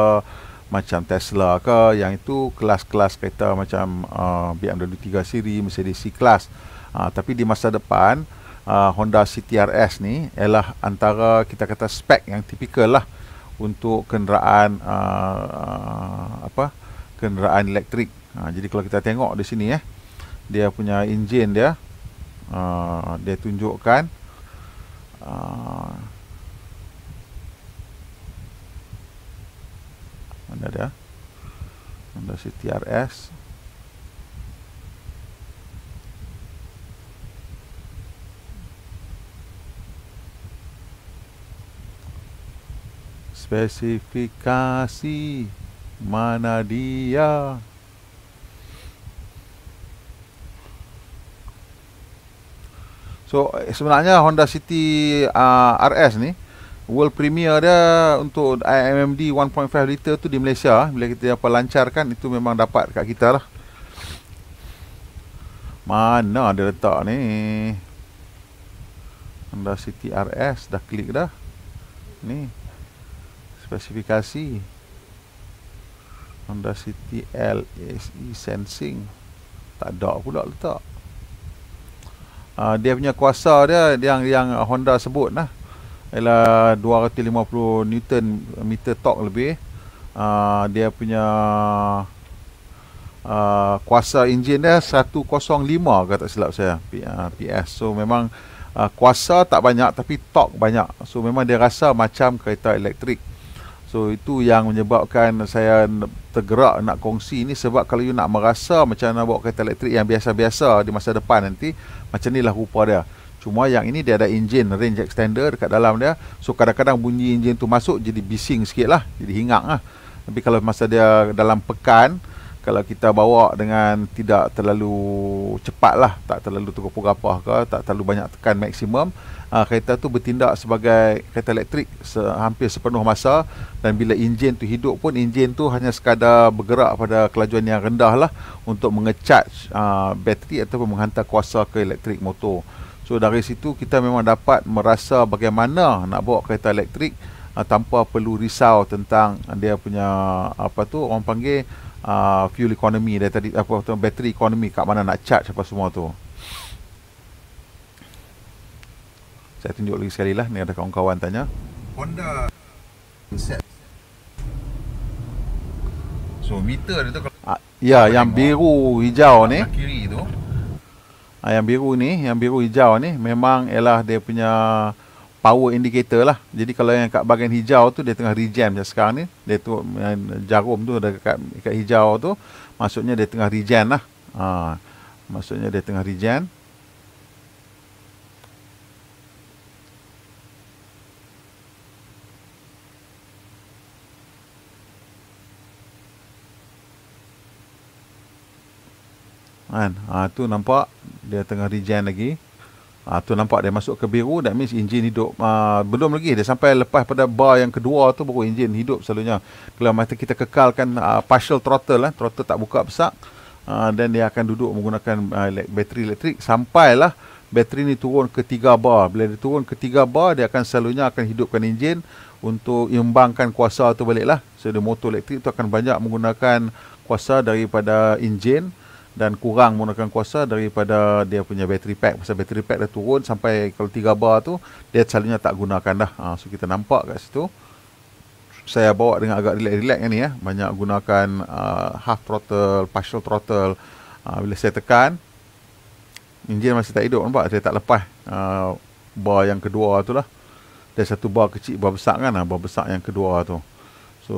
macam Tesla ke. Yang itu kelas-kelas kereta macam uh, BMW 3 siri, Mercedes C-Class. Ha, tapi di masa depan uh, Honda CTRS ni ialah antara kita kata spek yang tipikal lah untuk kenderaan uh, apa kenderaan elektrik. Ha, jadi kalau kita tengok di sini eh dia punya enjin dia uh, dia tunjukkan uh, mana dia Honda CTRS spesifikasi mana dia So sebenarnya Honda City uh, RS ni world premier dia untuk IMMD 1.5 liter tu di Malaysia bila kita apa lancarkan itu memang dapat kat kita lah. Mana dia letak ni? Honda City RS dah klik dah. Ni spesifikasi. Honda City LSE Sensing. Tak ada pula letak. Uh, dia punya kuasa dia yang yang Honda sebut lah ialah 250 Newton meter torque lebih. Uh, dia punya uh, kuasa enjin dia 105 ke tak silap saya PS so memang uh, kuasa tak banyak tapi torque banyak. So memang dia rasa macam kereta elektrik So itu yang menyebabkan saya tergerak nak kongsi ni sebab kalau you nak merasa macam nak bawa kereta elektrik yang biasa-biasa di masa depan nanti macam inilah rupa dia. Cuma yang ini dia ada enjin range extender dekat dalam dia. So kadang-kadang bunyi enjin tu masuk jadi bising sikit lah. Jadi hingang lah. Tapi kalau masa dia dalam pekan kalau kita bawa dengan tidak terlalu cepat lah tak terlalu tergapah-gapah ke tak terlalu banyak tekan maksimum uh, kereta tu bertindak sebagai kereta elektrik se hampir sepenuh masa dan bila enjin tu hidup pun enjin tu hanya sekadar bergerak pada kelajuan yang rendah lah untuk mengecharge uh, bateri ataupun menghantar kuasa ke elektrik motor. So dari situ kita memang dapat merasa bagaimana nak bawa kereta elektrik uh, tanpa perlu risau tentang dia punya apa tu orang panggil uh, fuel economy dia tadi apa tu battery economy kat mana nak charge apa semua tu. Saya tunjuk lagi sekali lah ni ada kawan-kawan tanya. Honda set. So meter dia tu kalau uh, ya yang biru hijau ni. Kiri tu. Uh, yang biru ni, yang biru hijau ni memang ialah dia punya power indicator lah. Jadi kalau yang kat bahagian hijau tu dia tengah regen macam sekarang ni, dia tu jarum tu dekat dekat hijau tu, maksudnya dia tengah regen lah. Ha, maksudnya dia tengah regen. Kan? Ha, tu nampak dia tengah regen lagi. Ah tu nampak dia masuk ke biru that means enjin hidup. Uh, belum lagi dia sampai lepas pada bar yang kedua tu baru enjin hidup selalunya. Kalau masa kita kekalkan uh, partial throttle lah, throttle tak buka besar dan uh, dia akan duduk menggunakan uh, bateri elektrik sampailah bateri ni turun ke 3 bar. Bila dia turun ke 3 bar dia akan selalunya akan hidupkan enjin untuk imbangkan kuasa tu baliklah. So dia motor elektrik tu akan banyak menggunakan kuasa daripada enjin dan kurang menggunakan kuasa daripada dia punya battery pack. Pasal battery pack dah turun sampai kalau 3 bar tu dia selalunya tak gunakan dah. Ha, so kita nampak kat situ. Saya bawa dengan agak relax-relax ni ya. Banyak gunakan uh, half throttle partial throttle. Uh, bila saya tekan enjin masih tak hidup nampak? Saya tak lepas uh, bar yang kedua tu lah. Dan satu bar kecil bar besar kan? Bar besar yang kedua tu So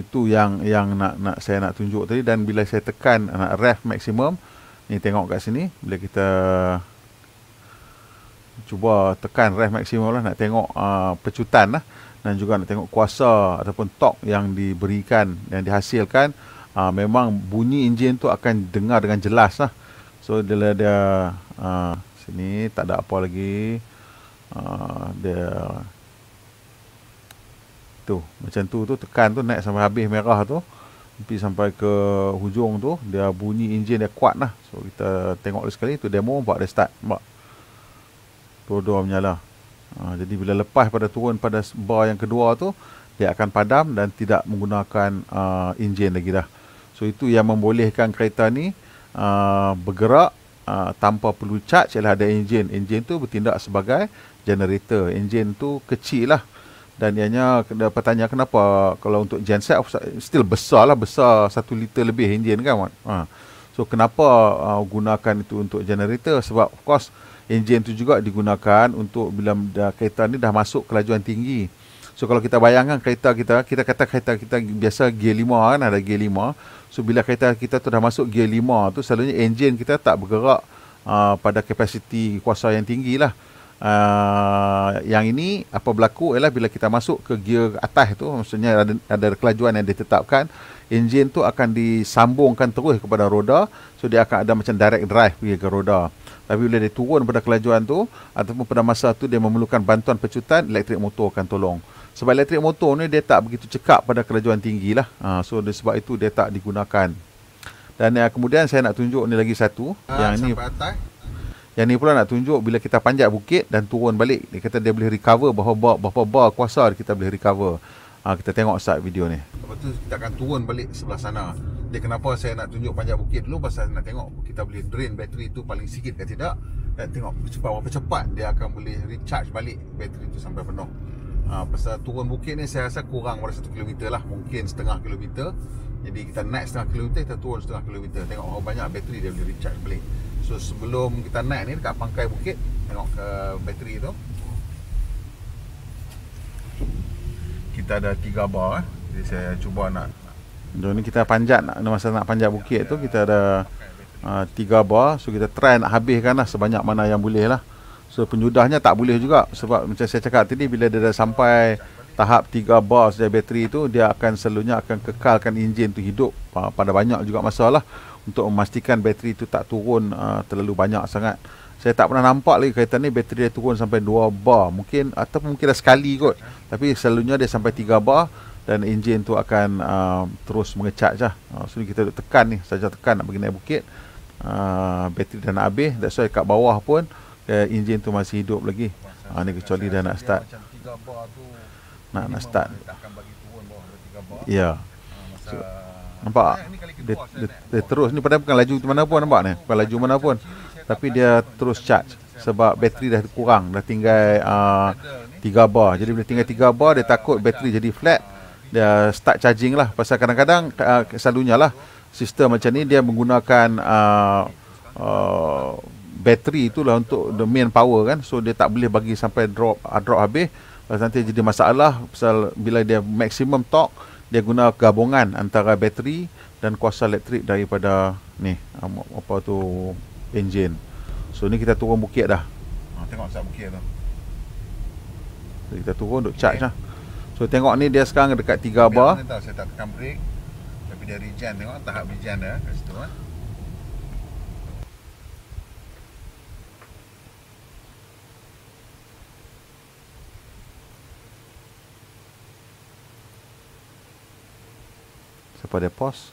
itu yang yang nak nak saya nak tunjuk tadi. Dan bila saya tekan nak ref maksimum ni tengok kat sini bila kita cuba tekan ref maksimum lah nak tengok uh, pecutan lah. Dan juga nak tengok kuasa ataupun torque yang diberikan yang dihasilkan uh, memang bunyi enjin tu akan dengar dengan jelas lah. So dia dia uh, sini tak ada apa lagi. Uh, dia tu. Macam tu tu tekan tu naik sampai habis merah tu. Sampai sampai ke hujung tu dia bunyi enjin dia kuat lah. So kita tengok lagi sekali tu demo buat dia start nampak? Dua-dua menyala. Ha, jadi bila lepas pada turun pada bar yang kedua tu dia akan padam dan tidak menggunakan uh, enjin lagi dah. So itu yang membolehkan kereta ni uh, bergerak uh, tanpa perlu charge. Ialah ada enjin. Enjin tu bertindak sebagai generator. Enjin tu kecil lah dan ianya dapat tanya kenapa kalau untuk genset still besar lah besar satu liter lebih enjin kan ha. so kenapa uh, gunakan itu untuk generator? Sebab of course enjin tu juga digunakan untuk bila dah, kereta ni dah masuk kelajuan tinggi. So kalau kita bayangkan kereta kita kita kata kereta kita biasa gear 5 kan ada gear 5 so bila kereta kita tu dah masuk gear 5 tu selalunya enjin kita tak bergerak uh, pada kapasiti kuasa yang tinggi lah Uh, yang ini apa berlaku ialah bila kita masuk ke gear atas tu maksudnya ada, ada kelajuan yang ditetapkan enjin tu akan disambungkan terus kepada roda so dia akan ada macam direct drive pergi ke roda. Tapi bila dia turun pada kelajuan tu ataupun pada masa tu dia memerlukan bantuan pecutan elektrik motor akan tolong. Sebab elektrik motor ni dia tak begitu cekap pada kelajuan tinggi lah. Uh, so sebab itu dia tak digunakan. Dan uh, kemudian saya nak tunjuk ni lagi satu. Uh, yang ni atas yang ni pula nak tunjuk bila kita panjat bukit dan turun balik. Dia kata dia boleh recover berapa bar, berapa bar kuasa kita boleh recover. Ha, kita tengok start video ni. Lepas tu kita akan turun balik sebelah sana. Dia kenapa saya nak tunjuk panjat bukit dulu pasal nak tengok kita boleh drain bateri tu paling sikit ke tidak. Dan tengok cepat berapa cepat dia akan boleh recharge balik bateri tu sampai penuh. Ha, pasal turun bukit ni saya rasa kurang pada 1 km lah. Mungkin setengah kilometer. Jadi kita naik setengah kilometer, kita turun setengah kilometer. Tengok berapa banyak bateri dia boleh recharge balik. So sebelum kita naik ni dekat pangkai bukit Tengok ke bateri tu. Kita ada 3 bar eh. Jadi saya cuba nak Jom ni kita panjat nak Masa nak panjat bukit tu Kita ada uh, 3 bar. So kita try nak habiskan lah Sebanyak mana yang boleh lah. So penyudahnya tak boleh juga Sebab macam saya cakap tadi Bila dia dah sampai Tahap 3 bar saja bateri tu Dia akan selalunya akan kekalkan enjin tu hidup. Pada banyak juga masalah untuk memastikan bateri itu tak turun uh, terlalu banyak sangat. Saya tak pernah nampak lagi kereta ni bateri dia turun sampai 2 bar. Mungkin atau mungkin dah sekali kot. Tapi selalunya dia sampai 3 bar dan enjin tu akan uh, terus mengecak je. Uh, so kita duduk tekan ni, saja tekan nak pergi naik bukit. Uh, bateri dah nak habis. That's why kat bawah pun uh, enjin tu masih hidup lagi. Uh, ni kecuali dah nak start. Nak nak start. Ya. Yeah. So, Nampak? Dia, dia, dia terus ni padahal bukan laju mana pun nampak ni. Bukan laju mana pun. Tapi dia terus charge sebab bateri dah kurang, dah tinggal uh, 3 bar. Jadi bila tinggal 3 bar dia takut bateri jadi flat. Dia start charging lah pasal kadang-kadang uh, selalunya lah sistem macam ni dia menggunakan uh, uh, bateri itulah untuk the main power kan. So dia tak boleh bagi sampai drop uh, drop habis. Pasal nanti jadi masalah pasal bila dia maximum torque dia guna gabungan antara bateri dan kuasa elektrik daripada ni apa tu enjin. So ni kita turun bukit dah. Ha, tengok sat bukit tu. So, kita turun duk charge okay. lah. So tengok ni dia sekarang dekat 3 bar. Tahu, saya tak tekan brake. Tapi dia regen tengok tahap regen dah kat situ kan. Kepada pos.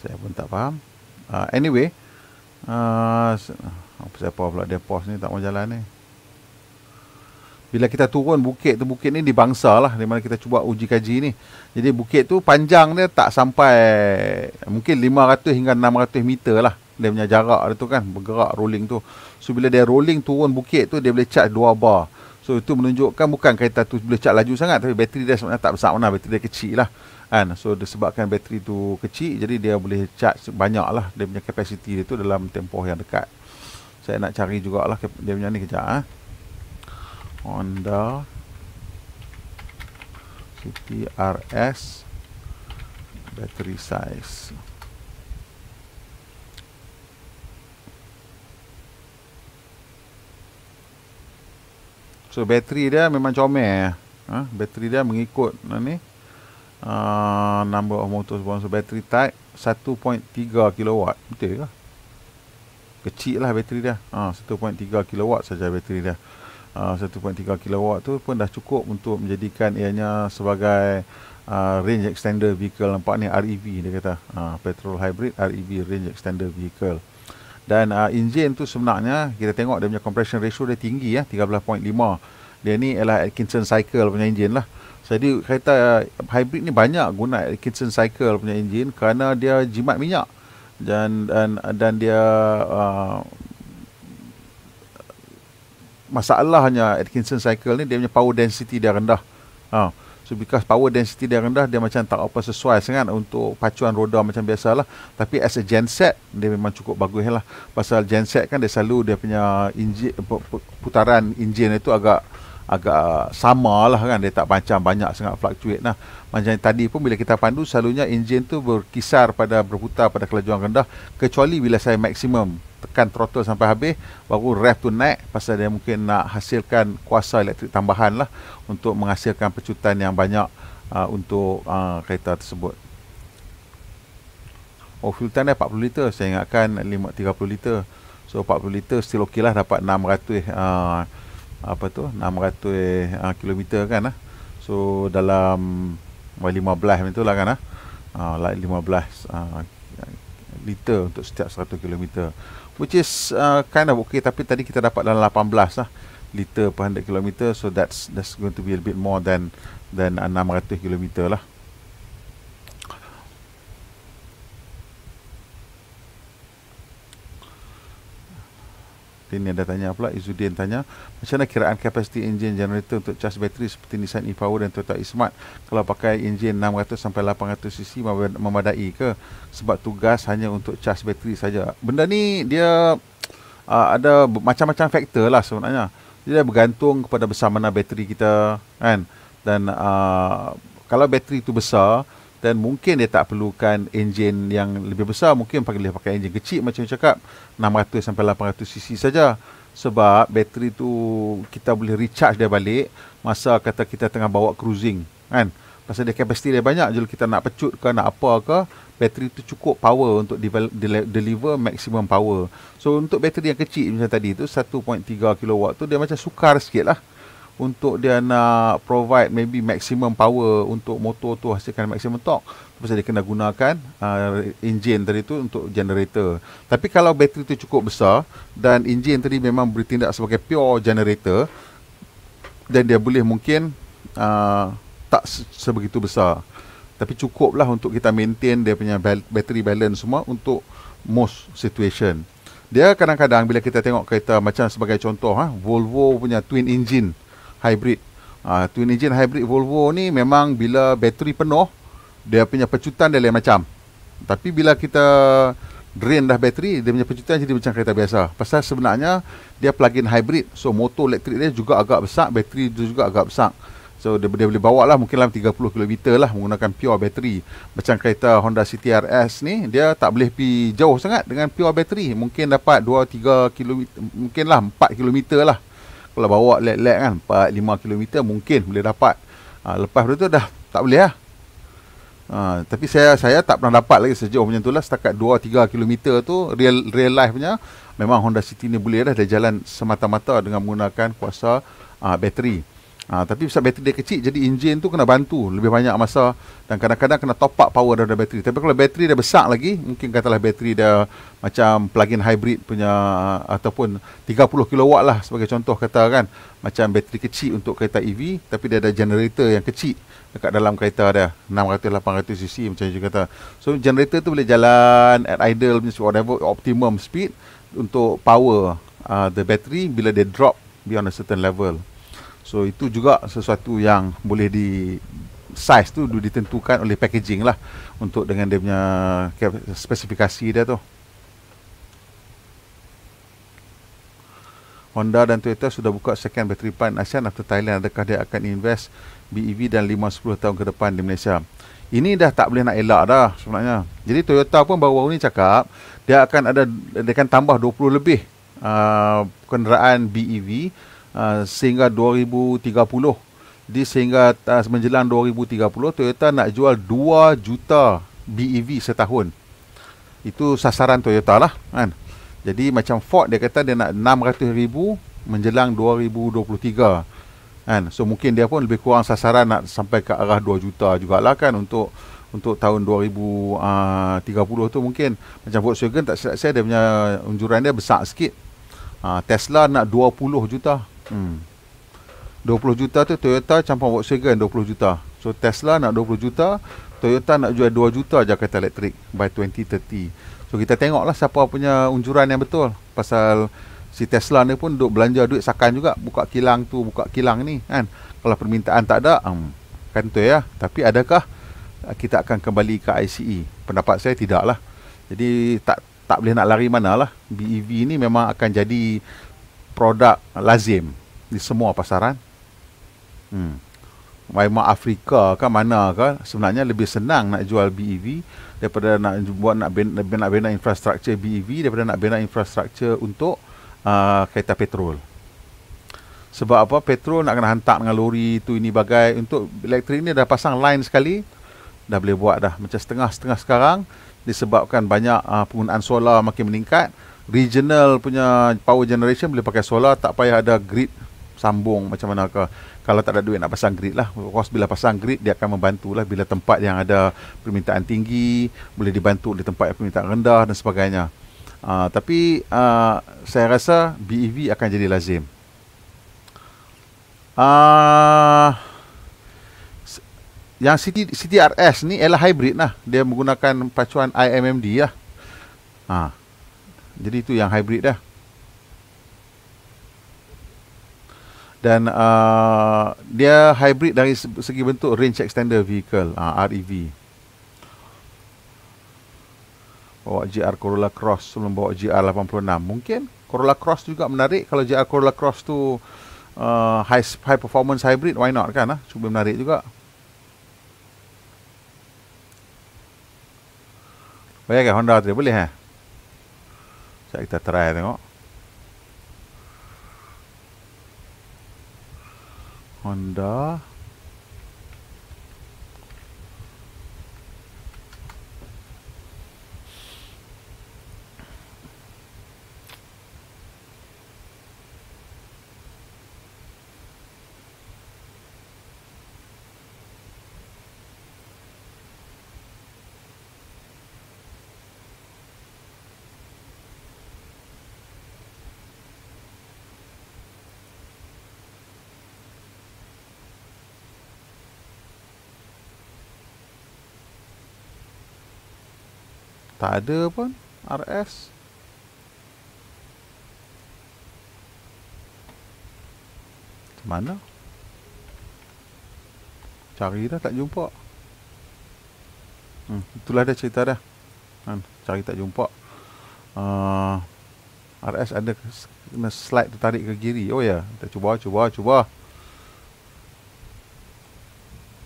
Saya pun tak faham. Uh, anyway uh, apa siapa pula dia pos ni tak mau jalan ni bila kita turun bukit tu bukit ni di bangsa lah di mana kita cuba uji kaji ni. Jadi bukit tu panjang dia tak sampai mungkin 500 hingga 600 meter lah dia punya jarak dia tu kan bergerak rolling tu. So bila dia rolling turun bukit tu dia boleh charge 2 bar. So itu menunjukkan bukan kereta tu boleh charge laju sangat tapi bateri dia sebenarnya tak besar mana bateri dia kecil lah kan. So disebabkan bateri tu kecil jadi dia boleh charge banyak lah dia punya kapasiti dia tu dalam tempoh yang dekat. Saya nak cari jugalah dia punya ni kejap ha? Honda CTRS battery size. So bateri dia memang comel ha? bateri dia mengikut ni uh, number of motor sponsor battery type 1.3 kW betul ke? Kecil lah bateri dia. Uh, 1.3 kW saja bateri dia uh, 1.3 kW tu pun dah cukup untuk menjadikan ianya sebagai uh, range extender vehicle. Nampak ni REV dia kata. Uh, petrol hybrid REV range extender vehicle. Dan uh, enjin tu sebenarnya kita tengok dia punya compression ratio dia tinggi ya 13.5 dia ni ialah Atkinson cycle punya enjin lah. Jadi kereta hybrid ni banyak guna Atkinson cycle punya enjin kerana dia jimat minyak. Dan dan dan dia uh, masalahnya Atkinson cycle ni dia punya power density dia rendah. Ha. So because power density dia rendah dia macam tak apa sesuai sangat untuk pacuan roda macam biasalah. Tapi as a genset dia memang cukup bagus lah. Pasal genset kan dia selalu dia punya enjin putaran enjin itu agak agak sama lah kan dia tak macam banyak sangat fluctuate lah macam tadi pun bila kita pandu selalunya enjin tu berkisar pada berputar pada kelajuan rendah kecuali bila saya maksimum tekan throttle sampai habis baru rev tu naik pasal dia mungkin nak hasilkan kuasa elektrik tambahan lah untuk menghasilkan pecutan yang banyak uh, untuk uh, kereta tersebut oh fuel tank dia 40 liter saya ingatkan 5, 30 liter so 40 liter still ok lah dapat 600 uh, apa tu 600 uh, kilometer kan lah. So dalam 15 macam tu lah kan lah. Uh, like 15 uh, liter untuk setiap 100 km which is uh, kind of okay. Tapi tadi kita dapat dalam 18 lah. Liter per 100 km so that's that's going to be a bit more than than 600 km lah Ini ada tanya pula Izudin tanya macam mana kiraan kapasiti enjin generator untuk charge bateri seperti Nissan e-Power dan Toyota e-Smart kalau pakai enjin 600 sampai 800 cc memadai ke sebab tugas hanya untuk charge bateri saja. Benda ni dia uh, ada macam-macam faktor lah sebenarnya. Dia bergantung kepada besar mana bateri kita kan dan uh, kalau bateri itu besar dan mungkin dia tak perlukan enjin yang lebih besar. Mungkin boleh pakai enjin kecil macam cakap. 600 sampai 800 cc saja. Sebab bateri tu kita boleh recharge dia balik masa kata kita tengah bawa cruising kan? Pasal dia kapasiti dia banyak. Jadi kita nak pecut ke nak apa ke bateri tu cukup power untuk deliver maximum power. So untuk bateri yang kecil macam tadi tu 1.3 kW tu dia macam sukar sikit lah untuk dia nak provide maybe maximum power untuk motor tu hasilkan maximum torque pasal dia kena gunakan uh, enjin tadi tu untuk generator. Tapi kalau bateri tu cukup besar dan enjin tadi memang bertindak sebagai pure generator dan dia boleh mungkin uh, tak sebegitu besar. Tapi cukup lah untuk kita maintain dia punya battery balance semua untuk most situation. Dia kadang-kadang bila kita tengok kereta macam sebagai contoh ha, Volvo punya twin engine hybrid. Uh, twin engine hybrid Volvo ni memang bila bateri penuh, dia punya pecutan dia lain macam. Tapi bila kita drain dah bateri, dia punya pecutan jadi macam kereta biasa. Pasal sebenarnya dia plug-in hybrid. So motor elektrik dia juga agak besar, bateri dia juga agak besar. So dia, dia boleh bawa lah mungkin dalam 30 km lah menggunakan pure bateri. Macam kereta Honda CTRS ni, dia tak boleh pergi jauh sangat dengan pure bateri. Mungkin dapat 2-3 km, mungkin lah 4 km lah kalau bawa lek-lek kan 4 5 km mungkin boleh dapat. Ha, lepas tu dah tak boleh lah. Ha, tapi saya saya tak pernah dapat lagi sejauh macam itulah setakat 2 3 km tu real real life punya memang Honda City ni boleh dah. Dia jalan semata-mata dengan menggunakan kuasa uh, bateri. Ha, tapi sebab bateri dia kecil jadi enjin tu kena bantu lebih banyak masa dan kadang-kadang kena top up power daripada bateri. Tapi kalau bateri dah besar lagi, mungkin katalah bateri dia macam plug-in hybrid punya ataupun 30 kW lah sebagai contoh kata kan. Macam bateri kecil untuk kereta EV tapi dia ada generator yang kecil dekat dalam kereta dia 600 800 cc macam je kata. So generator tu boleh jalan at idle whatever optimum speed untuk power uh, the battery bila dia drop beyond a certain level. So itu juga sesuatu yang boleh di size tu ditentukan oleh packaging lah untuk dengan dia punya spesifikasi dia tu. Honda dan Toyota sudah buka second battery plant ASEAN after Thailand. Adakah dia akan invest BEV dan 5-10 tahun ke depan di Malaysia? Ini dah tak boleh nak elak dah sebenarnya. Jadi Toyota pun baru-baru ni cakap dia akan ada dia akan tambah 20 lebih uh, kenderaan BEV uh, sehingga 2030. Jadi sehingga uh, menjelang 2030 Toyota nak jual 2 juta BEV setahun. Itu sasaran Toyota lah kan. Jadi macam Ford dia kata dia nak 600 ribu menjelang 2023 kan. So mungkin dia pun lebih kurang sasaran nak sampai ke arah 2 juta jugalah kan untuk untuk tahun 2030 tu mungkin macam Volkswagen tak silap saya dia punya unjuran dia besar sikit. Uh, Tesla nak 20 juta. Hmm. 20 juta tu Toyota campur Volkswagen 20 juta. So Tesla nak 20 juta, Toyota nak jual 2 juta je kereta elektrik by 2030. So kita tengoklah siapa punya unjuran yang betul pasal si Tesla ni pun duk belanja duit sakan juga buka kilang tu, buka kilang ni kan. Kalau permintaan tak ada, um, kan tu ya. Tapi adakah kita akan kembali ke ICE? Pendapat saya tidaklah. Jadi tak tak boleh nak lari mana lah. BEV ni memang akan jadi produk lazim di semua pasaran. Hmm. Memang Afrika ke mana ke sebenarnya lebih senang nak jual BEV daripada nak buat nak bina, nak bina infrastruktur BEV daripada nak bina infrastruktur untuk uh, kereta petrol. Sebab apa? Petrol nak kena hantar dengan lori tu ini bagai untuk elektrik ni dah pasang line sekali dah boleh buat dah macam setengah-setengah sekarang disebabkan banyak uh, penggunaan solar makin meningkat regional punya power generation boleh pakai solar tak payah ada grid sambung. Macam mana ke? Kalau tak ada duit nak pasang grid lah. Kos bila pasang grid dia akan membantu lah. Bila tempat yang ada permintaan tinggi boleh dibantu di tempat yang permintaan rendah dan sebagainya. Uh, tapi uh, saya rasa BEV akan jadi lazim. Uh, yang CT, CTRS ni ialah hybrid lah. Dia menggunakan pacuan IMMD lah. Ha. Jadi itu yang hybrid dah. Dan uh, dia hybrid dari segi bentuk range extender vehicle uh, REV bawa GR Corolla Cross sebelum bawa GR 86 mungkin Corolla Cross juga menarik. Kalau GR Corolla Cross tu uh, high high performance hybrid why not kan uh? cuba menarik juga. Bayangkan Honda tu boleh eh? Sekejap kita try tengok Honda Tak ada pun RS Macam mana? Cari dah tak jumpa. Hmm, Itulah dia cerita dah kan, Cari tak jumpa. Uh, RS ada kena slide tu tarik ke kiri. Oh ya Kita cuba cuba cuba.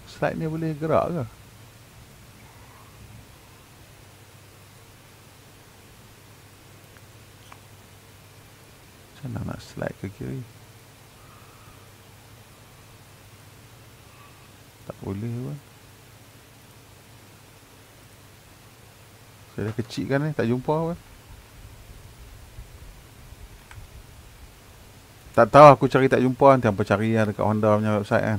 Slide ni boleh gerak ke Macam mana nak slide ke kiri Tak boleh pun Saya dah kecil kan ni? Tak jumpa pun Tak tahu aku cari tak jumpa Nanti apa cari yang dekat Honda punya website kan?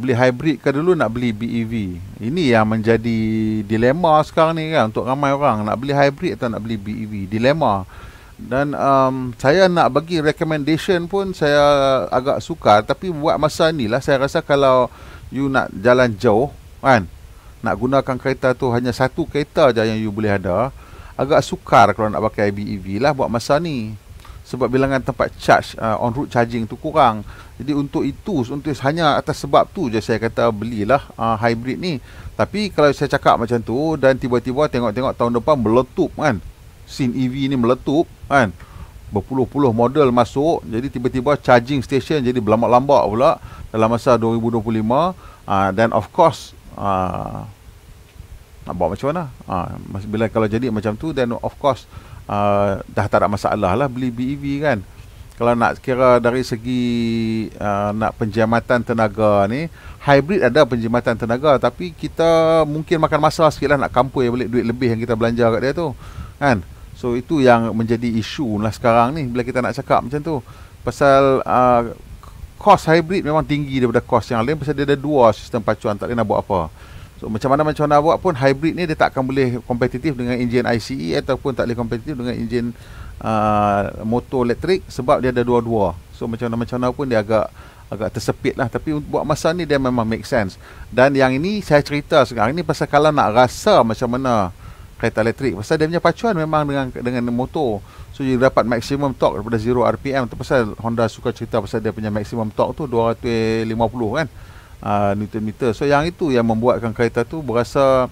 Beli hybrid ke dulu nak beli BEV. Ini yang menjadi dilema sekarang ni kan untuk ramai orang nak beli hybrid atau nak beli BEV. Dilema. Dan um, saya nak bagi recommendation pun saya agak sukar tapi buat masa ni lah saya rasa kalau you nak jalan jauh kan nak gunakan kereta tu hanya satu kereta aja yang you boleh ada agak sukar kalau nak pakai BEV lah buat masa ni sebab bilangan tempat charge uh, on route charging tu kurang. Jadi untuk itu untuk hanya atas sebab tu je saya kata belilah uh, hybrid ni. Tapi kalau saya cakap macam tu dan tiba-tiba tengok-tengok tahun depan meletup kan. Scene EV ni meletup kan. Berpuluh-puluh model masuk jadi tiba-tiba charging station jadi berlambak-lambak pula dalam masa 2025 uh, dan of course uh, nak buat macam mana? Uh, bila kalau jadi macam tu then of course uh, dah tak ada masalah lah beli BEV kan. Kalau nak kira dari segi uh, nak penjimatan tenaga ni hybrid ada penjimatan tenaga tapi kita mungkin makan masa sikit lah nak kampui balik duit lebih yang kita belanja kat dia tu kan. So itu yang menjadi isu lah sekarang ni bila kita nak cakap macam tu. Pasal uh, kos hybrid memang tinggi daripada kos yang lain pasal dia ada dua sistem pacuan tak boleh nak buat apa So macam mana macam mana buat pun hybrid ni dia tak akan boleh kompetitif dengan enjin ICE ataupun tak boleh kompetitif dengan enjin uh, motor elektrik sebab dia ada dua-dua. So macam mana macam mana pun dia agak agak tersepit lah tapi buat masa ni dia memang make sense. Dan yang ini saya cerita sekarang ni pasal kalau nak rasa macam mana kereta elektrik pasal dia punya pacuan memang dengan dengan motor. So you dapat maximum torque daripada 0 RPM tu pasal Honda suka cerita pasal dia punya maximum torque tu 250 kan uh, Newton meter. So yang itu yang membuatkan kereta tu berasa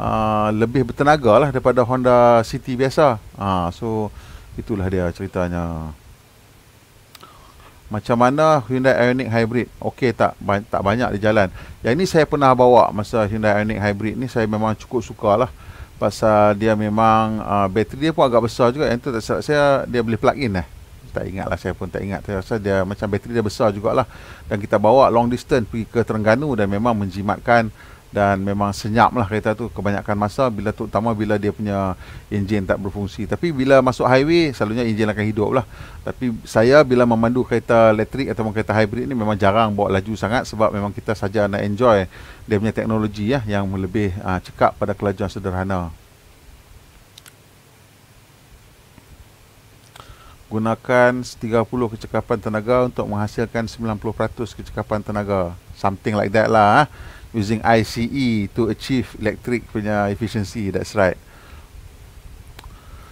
uh, lebih bertenaga lah daripada Honda City biasa. Uh, so itulah dia ceritanya. Macam mana Hyundai Ioniq Hybrid? Okey tak tak banyak di jalan. Yang ini saya pernah bawa masa Hyundai Ioniq Hybrid ni saya memang cukup suka lah. Pasal dia memang uh, bateri dia pun agak besar juga. Yang tu tak saya dia boleh plug in lah. Eh tak ingat lah saya pun tak ingat. Saya rasa dia macam bateri dia besar jugalah. Dan kita bawa long distance pergi ke Terengganu dan memang menjimatkan dan memang senyap lah kereta tu kebanyakan masa. Bila terutama bila dia punya enjin tak berfungsi. Tapi bila masuk highway selalunya enjin akan hidup lah. Tapi saya bila memandu kereta elektrik atau kereta hybrid ni memang jarang bawa laju sangat sebab memang kita saja nak enjoy dia punya teknologi ya yang lebih uh, cekap pada kelajuan sederhana gunakan 30 kecekapan tenaga untuk menghasilkan 90% kecekapan tenaga. Something like that lah ha? using ICE to achieve electric punya efficiency that's right.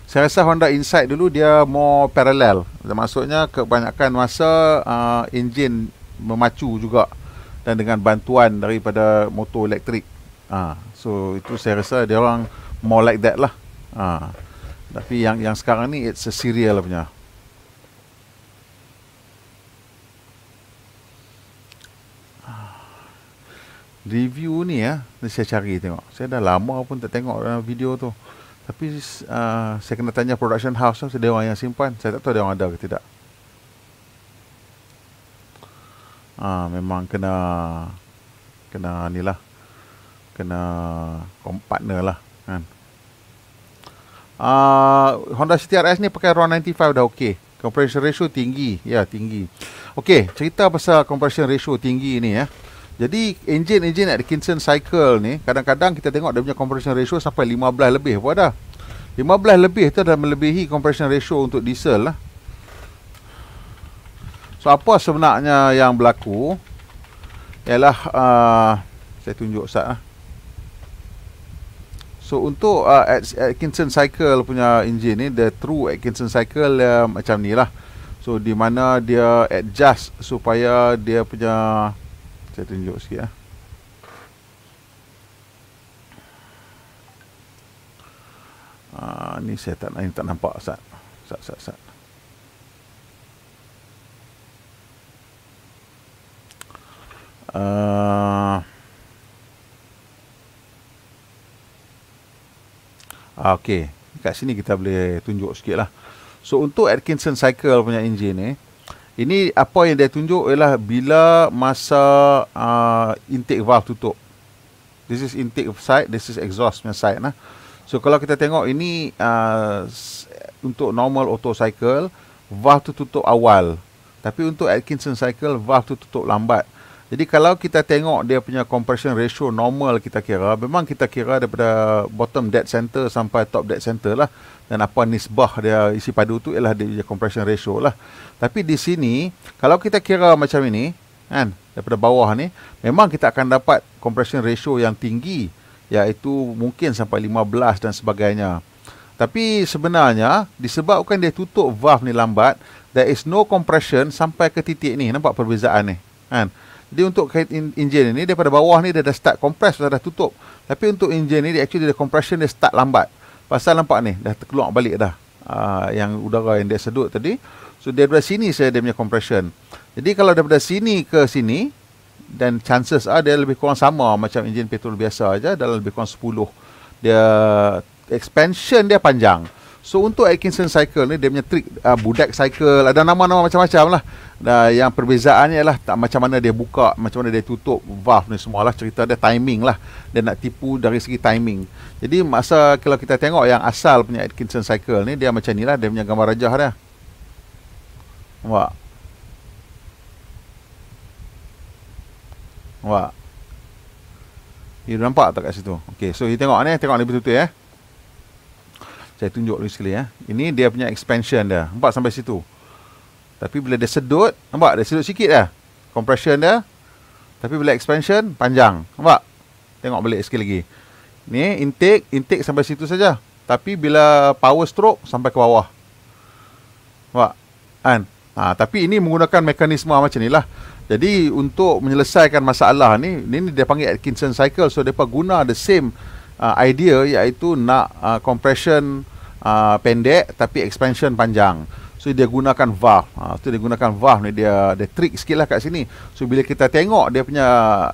Saya rasa Honda Insight dulu dia more parallel. Maksudnya kebanyakan masa uh, enjin memacu juga dan dengan bantuan daripada motor elektrik. Uh, so itu saya rasa dia orang more like that lah. Uh, tapi yang yang sekarang ni it's a serial punya review ni ya saya cari tengok. Saya dah lama pun tak tengok dalam video tu. Tapi uh, saya kena tanya production house tu dia orang yang simpan? Saya tak tahu dia orang ada ke tidak. Ah uh, memang kena kena ni lah. Kena partner lah kan. Uh, Honda CTRS ni pakai RON 95 dah okey. Compression ratio tinggi. Ya tinggi. Okey cerita pasal compression ratio tinggi ni ya jadi enjin-enjin Atkinson cycle ni kadang-kadang kita tengok dia punya compression ratio sampai 15 lebih apa dah. 15 lebih tu dah melebihi compression ratio untuk diesel lah. So apa sebenarnya yang berlaku ialah uh, saya tunjuk Ustaz lah. So untuk uh, Atkinson cycle punya enjin ni the true Atkinson cycle uh, macam ni lah. So di mana dia adjust supaya dia punya saya tunjuk sikit lah. Uh, ni saya tak ni tak nampak sat. Sat sat sat. Uh, okay. Kat sini kita boleh tunjuk sikit lah. So untuk Atkinson cycle punya engine ni, ini apa yang dia tunjuk ialah bila masa uh, intake valve tutup. This is intake side, this is exhaust punya side nah. So kalau kita tengok ini uh, untuk normal auto cycle, valve tu tutup awal. Tapi untuk Atkinson cycle, valve tu tutup lambat. Jadi kalau kita tengok dia punya compression ratio normal kita kira, memang kita kira daripada bottom dead center sampai top dead center lah. Dan apa nisbah dia isi padu tu ialah dia compression ratio lah. Tapi di sini, kalau kita kira macam ini, kan, daripada bawah ni, memang kita akan dapat compression ratio yang tinggi. Iaitu mungkin sampai 15 dan sebagainya. Tapi sebenarnya, disebabkan dia tutup valve ni lambat, there is no compression sampai ke titik ni. Nampak perbezaan ni? Kan? Jadi untuk kait enjin ni daripada bawah ni dia dah start compress dah, dah tutup. Tapi untuk enjin ni dia actually dia compression dia start lambat. Pasal nampak ni dah terkeluar balik dah. Uh, yang udara yang dia sedut tadi. So daripada sini saya dia punya compression. Jadi kalau daripada sini ke sini dan chances are dia lebih kurang sama macam enjin petrol biasa aja dalam lebih kurang 10. Dia expansion dia panjang. So untuk Atkinson cycle ni dia punya trick uh, budak cycle ada nama-nama macam-macam lah. Dan yang perbezaannya ialah tak macam mana dia buka, macam mana dia tutup valve ni semua lah cerita dia timing lah. Dia nak tipu dari segi timing. Jadi masa kalau kita tengok yang asal punya Atkinson cycle ni dia macam ni lah dia punya gambar rajah dia. Nampak? Nampak? You nampak tak kat situ? Okay, so you tengok ni, tengok ni betul-betul ya. Eh? Saya tunjuk dulu sekali ya. Ini dia punya expansion dia. Nampak sampai situ. Tapi bila dia sedut, nampak dia sedut sikit dah. Compression dia. Tapi bila expansion panjang. Nampak? Tengok balik sekali lagi. Ni intake, intake sampai situ saja. Tapi bila power stroke sampai ke bawah. Nampak? Kan? Ha, tapi ini menggunakan mekanisme macam ni lah. Jadi untuk menyelesaikan masalah ni, ni, ni dia panggil Atkinson cycle. So, mereka guna the same uh, idea iaitu nak uh, compression uh, pendek tapi expansion panjang. So dia gunakan valve. Ha, tu dia gunakan valve ni dia dia trick sikit lah kat sini. So bila kita tengok dia punya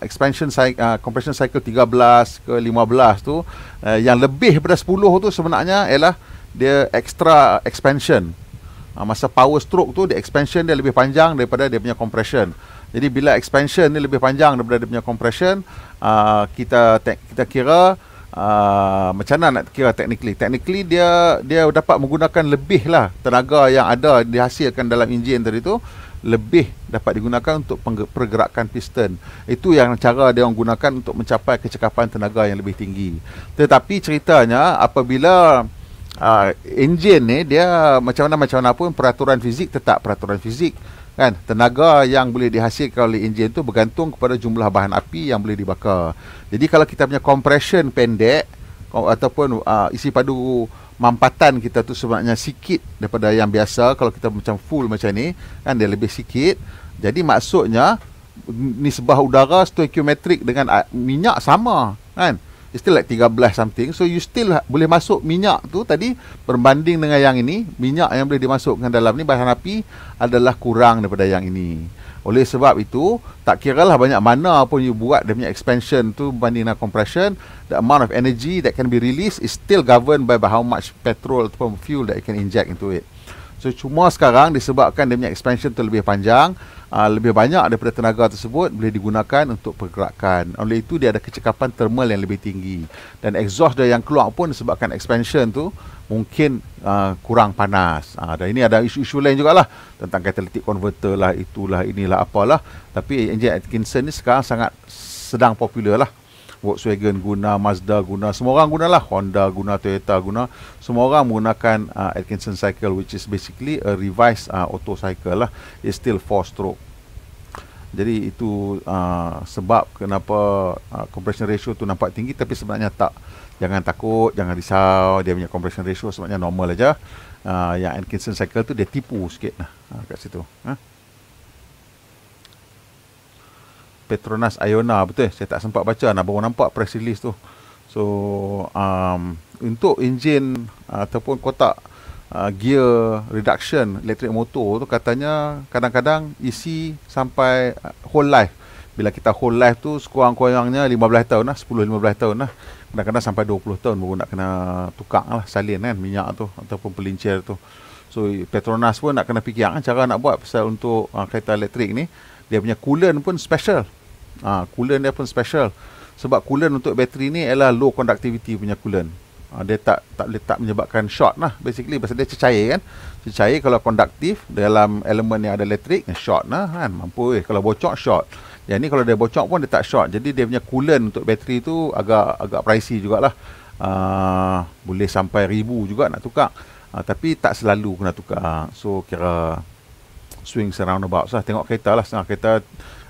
expansion cycle uh, compression cycle 13 ke 15 tu uh, yang lebih daripada 10 tu sebenarnya ialah dia extra expansion. Uh, masa power stroke tu dia expansion dia lebih panjang daripada dia punya compression. Jadi bila expansion ni lebih panjang daripada dia punya compression, uh, kita kita kira Uh, macam mana nak kira technically? Technically dia dia dapat menggunakan lebih lah tenaga yang ada dihasilkan dalam enjin tadi tu lebih dapat digunakan untuk pergerakan piston. Itu yang cara dia orang gunakan untuk mencapai kecekapan tenaga yang lebih tinggi. Tetapi ceritanya apabila uh, enjin ni dia macam mana macam mana pun peraturan fizik tetap peraturan fizik kan? Tenaga yang boleh dihasilkan oleh enjin tu bergantung kepada jumlah bahan api yang boleh dibakar. Jadi kalau kita punya compression pendek ataupun uh, isi padu mampatan kita tu sebenarnya sikit daripada yang biasa kalau kita macam full macam ni kan dia lebih sikit. Jadi maksudnya nisbah udara stoichiometric dengan minyak sama kan It's still like 13 something. So you still ha- boleh masuk minyak tu tadi Berbanding dengan yang ini. Minyak yang boleh dimasukkan dalam ni Bahan api adalah kurang daripada yang ini. Oleh sebab itu Tak kira lah banyak mana pun you buat Dia punya expansion tu berbanding dengan compression The amount of energy that can be released Is still governed by how much petrol Ataupun fuel that you can inject into it So cuma sekarang disebabkan dia punya expansion tu lebih panjang uh, Lebih banyak daripada tenaga tersebut Boleh digunakan untuk pergerakan. Oleh itu dia ada kecekapan thermal yang lebih tinggi. Dan exhaust dia yang keluar pun disebabkan expansion tu Mungkin uh, kurang panas. Uh, Dan ini ada isu-isu lain juga lah Tentang catalytic converter lah, itulah, inilah, apalah. Tapi engine Atkinson ni sekarang sangat sedang popular lah Volkswagen guna, Mazda guna, semua orang guna lah. Honda guna, Toyota guna. Semua orang menggunakan uh, Atkinson cycle which is basically a revised uh, auto cycle lah. It's still 4 stroke. Jadi itu uh, sebab kenapa uh, compression ratio tu nampak tinggi tapi sebenarnya tak. Jangan takut, jangan risau. Dia punya compression ratio sebenarnya normal aja. Uh, yang Atkinson cycle tu dia tipu sikit lah uh, kat situ. Huh? Ha? Petronas Iona betul? Saya tak sempat baca nak baru nampak press release tu. So um, untuk enjin uh, ataupun kotak uh, gear reduction elektrik motor tu katanya kadang-kadang isi sampai whole life. Bila kita whole life tu sekurang-kurangnya 15 tahun lah 10-15 tahun lah. Kadang-kadang sampai 20 tahun baru nak kena tukar lah salin kan minyak tu ataupun pelincir tu. So Petronas pun nak kena fikir kan cara nak buat pasal untuk uh, kereta elektrik ni. Dia punya coolant pun special. Uh, coolant dia pun special. Sebab coolant untuk bateri ni ialah low conductivity punya coolant. Uh, dia tak tak boleh tak menyebabkan short lah basically pasal dia cecair kan. Cecair kalau konduktif dalam elemen yang ada elektrik short lah kan. Mampu eh kalau bocor short. Yang ni kalau dia bocor pun dia tak short. Jadi dia punya coolant untuk bateri tu agak agak pricey jugalah. Uh, boleh sampai ribu juga nak tukar. Uh, tapi tak selalu kena tukar. So kira swing around about lah. Tengok kereta lah. Setengah kereta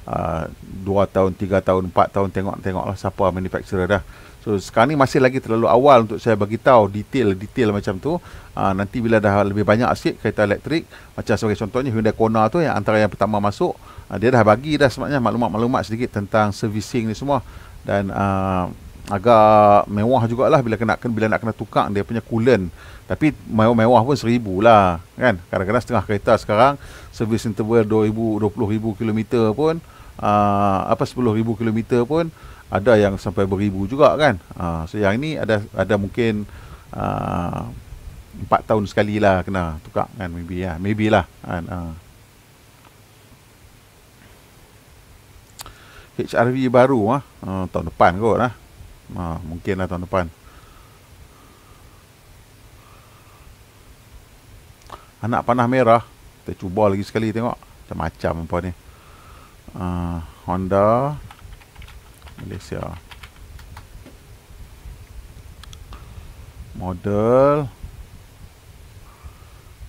uh, 2 tahun, 3 tahun, 4 tahun tengok-tengok lah siapa manufacturer dah. So sekarang ni masih lagi terlalu awal untuk saya bagi tahu detail-detail macam tu. Uh, nanti bila dah lebih banyak sikit kereta elektrik, macam sebagai contohnya Hyundai Kona tu yang antara yang pertama masuk, uh, dia dah bagi dah sebenarnya maklumat-maklumat sedikit tentang servicing ni semua dan uh, agak mewah jugalah bila kena bila nak kena tukar dia punya coolant tapi mewah-mewah pun seribu lah kan kadang-kadang setengah kereta sekarang servis interval 2000 20000 km pun uh, apa 10000 km pun ada yang sampai beribu juga kan uh, so yang ni ada ada mungkin uh, 4 tahun sekali lah kena tukar kan maybe lah maybe lah kan uh. HRV baru ah uh, tahun depan kot lah Ha, mungkin lah tahun depan. Anak panah merah. Kita cuba lagi sekali tengok. Macam-macam apa ni. Uh, Honda. Malaysia. Model.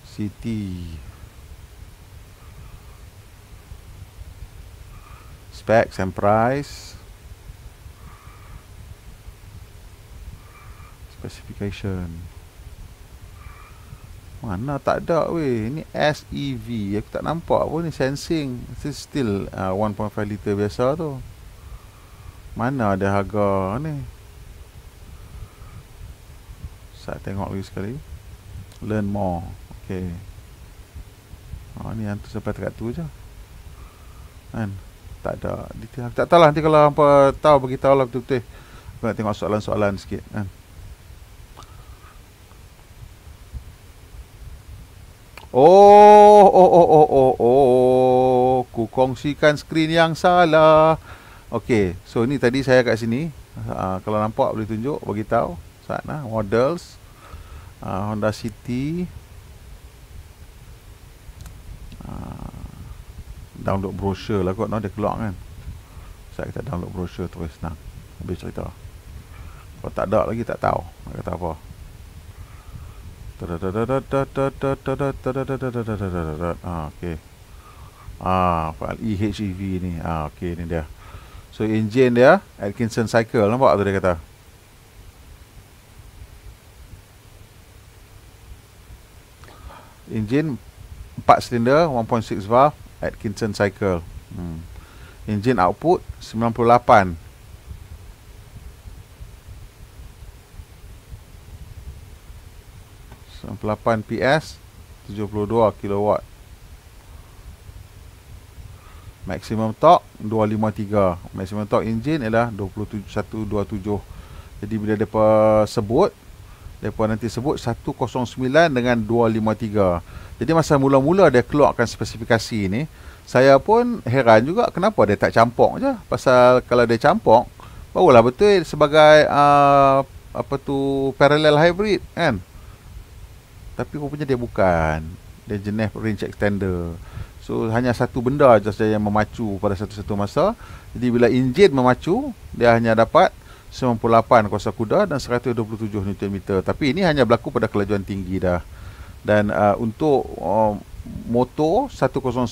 City. Specs and price. specification mana tak ada weh. Ni SEV aku tak nampak pun ni sensing. This still uh, 1.5 liter biasa tu. Mana ada harga ni? Saya tengok lagi sekali. Learn more. Ok oh, ni yang tu sampai dekat tu je. Kan? Tak ada. Detail. Tak tahu lah nanti kalau apa tahu beritahu lah betul-betul. Aku nak tengok soalan-soalan sikit kan Oh, oh, oh, oh, oh, oh, ku kongsikan skrin yang salah. Okey, so ni tadi saya kat sini. Uh, kalau nampak boleh tunjuk, bagi tahu. Sana models uh, Honda City. Uh, download brochure lah kot, no? dia keluar kan. Saya kita download brochure terus senang. Habis cerita. Kalau tak ada lagi tak tahu. Kata apa. Ah, okay. Ah, file EHEV ni. Ah, okay, ni dia. So engine dia Atkinson cycle nampak tu dia kata. Engine 4 silinder 1.6 valve Atkinson cycle. Hmm. Engine output 98 98 PS 72 kW Maximum torque 253 Maximum torque engine ialah 27127 Jadi bila mereka sebut Mereka nanti sebut 109 dengan 253 Jadi masa mula-mula dia keluarkan spesifikasi ni Saya pun heran juga kenapa dia tak campur je. Pasal kalau dia campur Barulah betul sebagai uh, apa tu parallel hybrid kan tapi rupanya dia bukan. Dia jenis range extender. So hanya satu benda saja yang memacu pada satu-satu masa. Jadi bila enjin memacu Dia hanya dapat 98 kuasa kuda dan 127 Nm Tapi ini hanya berlaku pada kelajuan tinggi dah. Dan uh, untuk uh, motor 109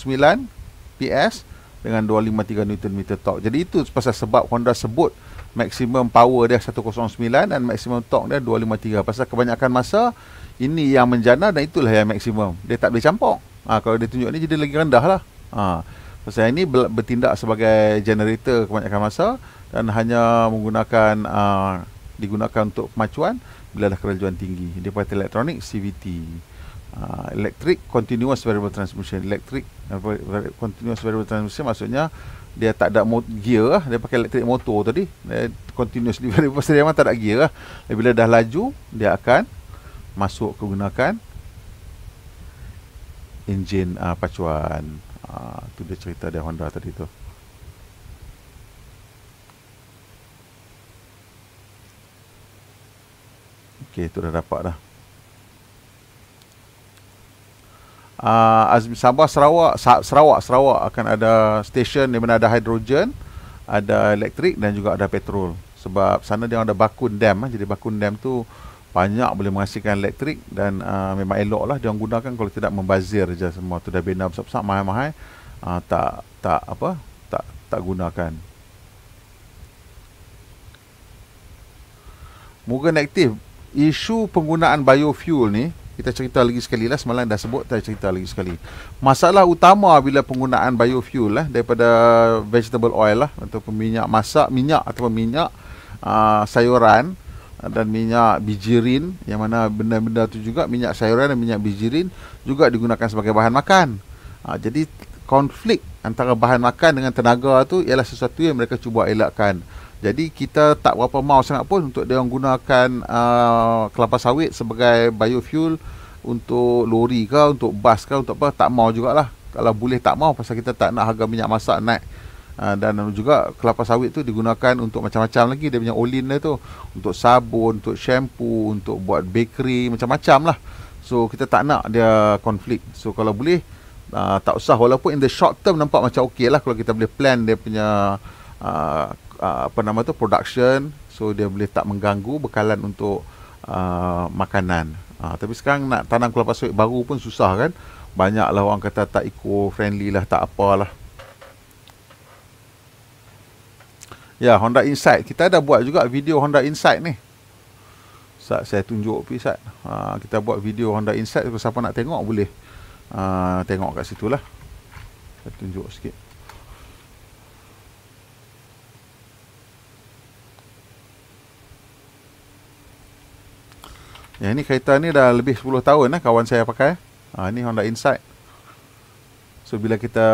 PS dengan 253 Nm torque. Jadi itu pasal sebab Honda sebut Maximum power dia 109 dan maximum torque dia 253 Pasal kebanyakan masa ini yang menjana dan itulah yang maksimum. Dia tak boleh campur. Ha, kalau dia tunjuk ni jadi lagi rendah lah. Ha, pasal ini bertindak sebagai generator kebanyakan masa dan hanya menggunakan uh, digunakan untuk pemacuan bila dah kerajuan tinggi. Dia pakai elektronik CVT uh, electric continuous variable transmission. Electric uh, continuous variable transmission maksudnya dia tak ada gear lah. Dia pakai electric motor tadi. Dia continuously (laughs) variable pasal dia memang tak ada gear lah. Bila dah laju dia akan masuk kegunakan enjin uh, pacuan. Uh, tu dia cerita dia Honda tadi tu. Okey, tu dah dapat dah. Uh, Azmi Sabah Sarawak Sarawak Sarawak akan ada stesen di mana ada hidrogen, ada elektrik dan juga ada petrol. Sebab sana dia ada bakun dam, eh. jadi bakun dam tu banyak boleh menghasilkan elektrik dan uh, memang elok lah dia orang gunakan. Kalau tidak membazir je semua tu. Dah bina besar-besar mahal-mahal uh, tak tak apa tak tak gunakan. Mugen aktif isu penggunaan biofuel ni kita cerita lagi sekali lah. Semalam dah sebut saya cerita lagi sekali. Masalah utama bila penggunaan biofuel lah daripada vegetable oil lah ataupun minyak masak minyak ataupun minyak uh, sayuran dan minyak bijirin yang mana benda-benda tu juga minyak sayuran dan minyak bijirin juga digunakan sebagai bahan makan. Ha, jadi konflik antara bahan makan dengan tenaga tu ialah sesuatu yang mereka cuba elakkan. Jadi kita tak berapa mau sangat pun untuk dia gunakan uh, kelapa sawit sebagai biofuel untuk lori ke, untuk bas ke, untuk apa tak mau jugalah. Kalau boleh tak mau pasal kita tak nak harga minyak masak naik Uh, dan juga kelapa sawit tu digunakan untuk macam-macam lagi dia punya olin dia tu untuk sabun, untuk shampoo, untuk buat bakery macam-macam lah. So kita tak nak dia konflik. So kalau boleh uh, tak usah walaupun in the short term nampak macam okey lah kalau kita boleh plan dia punya uh, uh, apa nama tu production so dia boleh tak mengganggu bekalan untuk uh, makanan. Uh, tapi sekarang nak tanam kelapa sawit baru pun susah kan. Banyaklah orang kata tak eco friendly lah, tak apalah. Ya, Honda Insight. Kita ada buat juga video Honda Insight ni. Saat saya tunjuk pi Sat. Ha, kita buat video Honda Insight kalau siapa nak tengok boleh ha, tengok kat situ lah. Saya tunjuk sikit. Yang ni kereta ni dah lebih 10 tahun lah kawan saya pakai. Ha, ni Honda Insight. So bila kita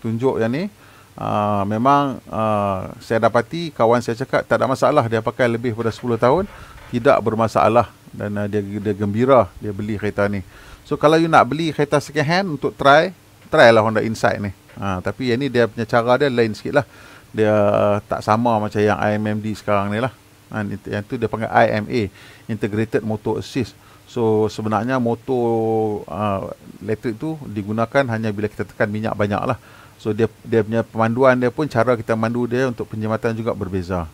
tunjuk yang ni, uh, memang uh, saya dapati kawan saya cakap tak ada masalah dia pakai lebih pada 10 tahun tidak bermasalah dan uh, dia dia gembira dia beli kereta ni. So kalau you nak beli kereta second hand untuk try, try lah Honda Insight ni. Ha, tapi yang ni dia punya cara dia lain sikit lah. Dia uh, tak sama macam yang IMMD sekarang ni lah. Ha, yang tu dia panggil IMA, Integrated Motor Assist. So sebenarnya motor uh, elektrik tu digunakan hanya bila kita tekan minyak banyak lah. So dia dia punya pemanduan dia pun cara kita mandu dia untuk penjimatan juga berbeza.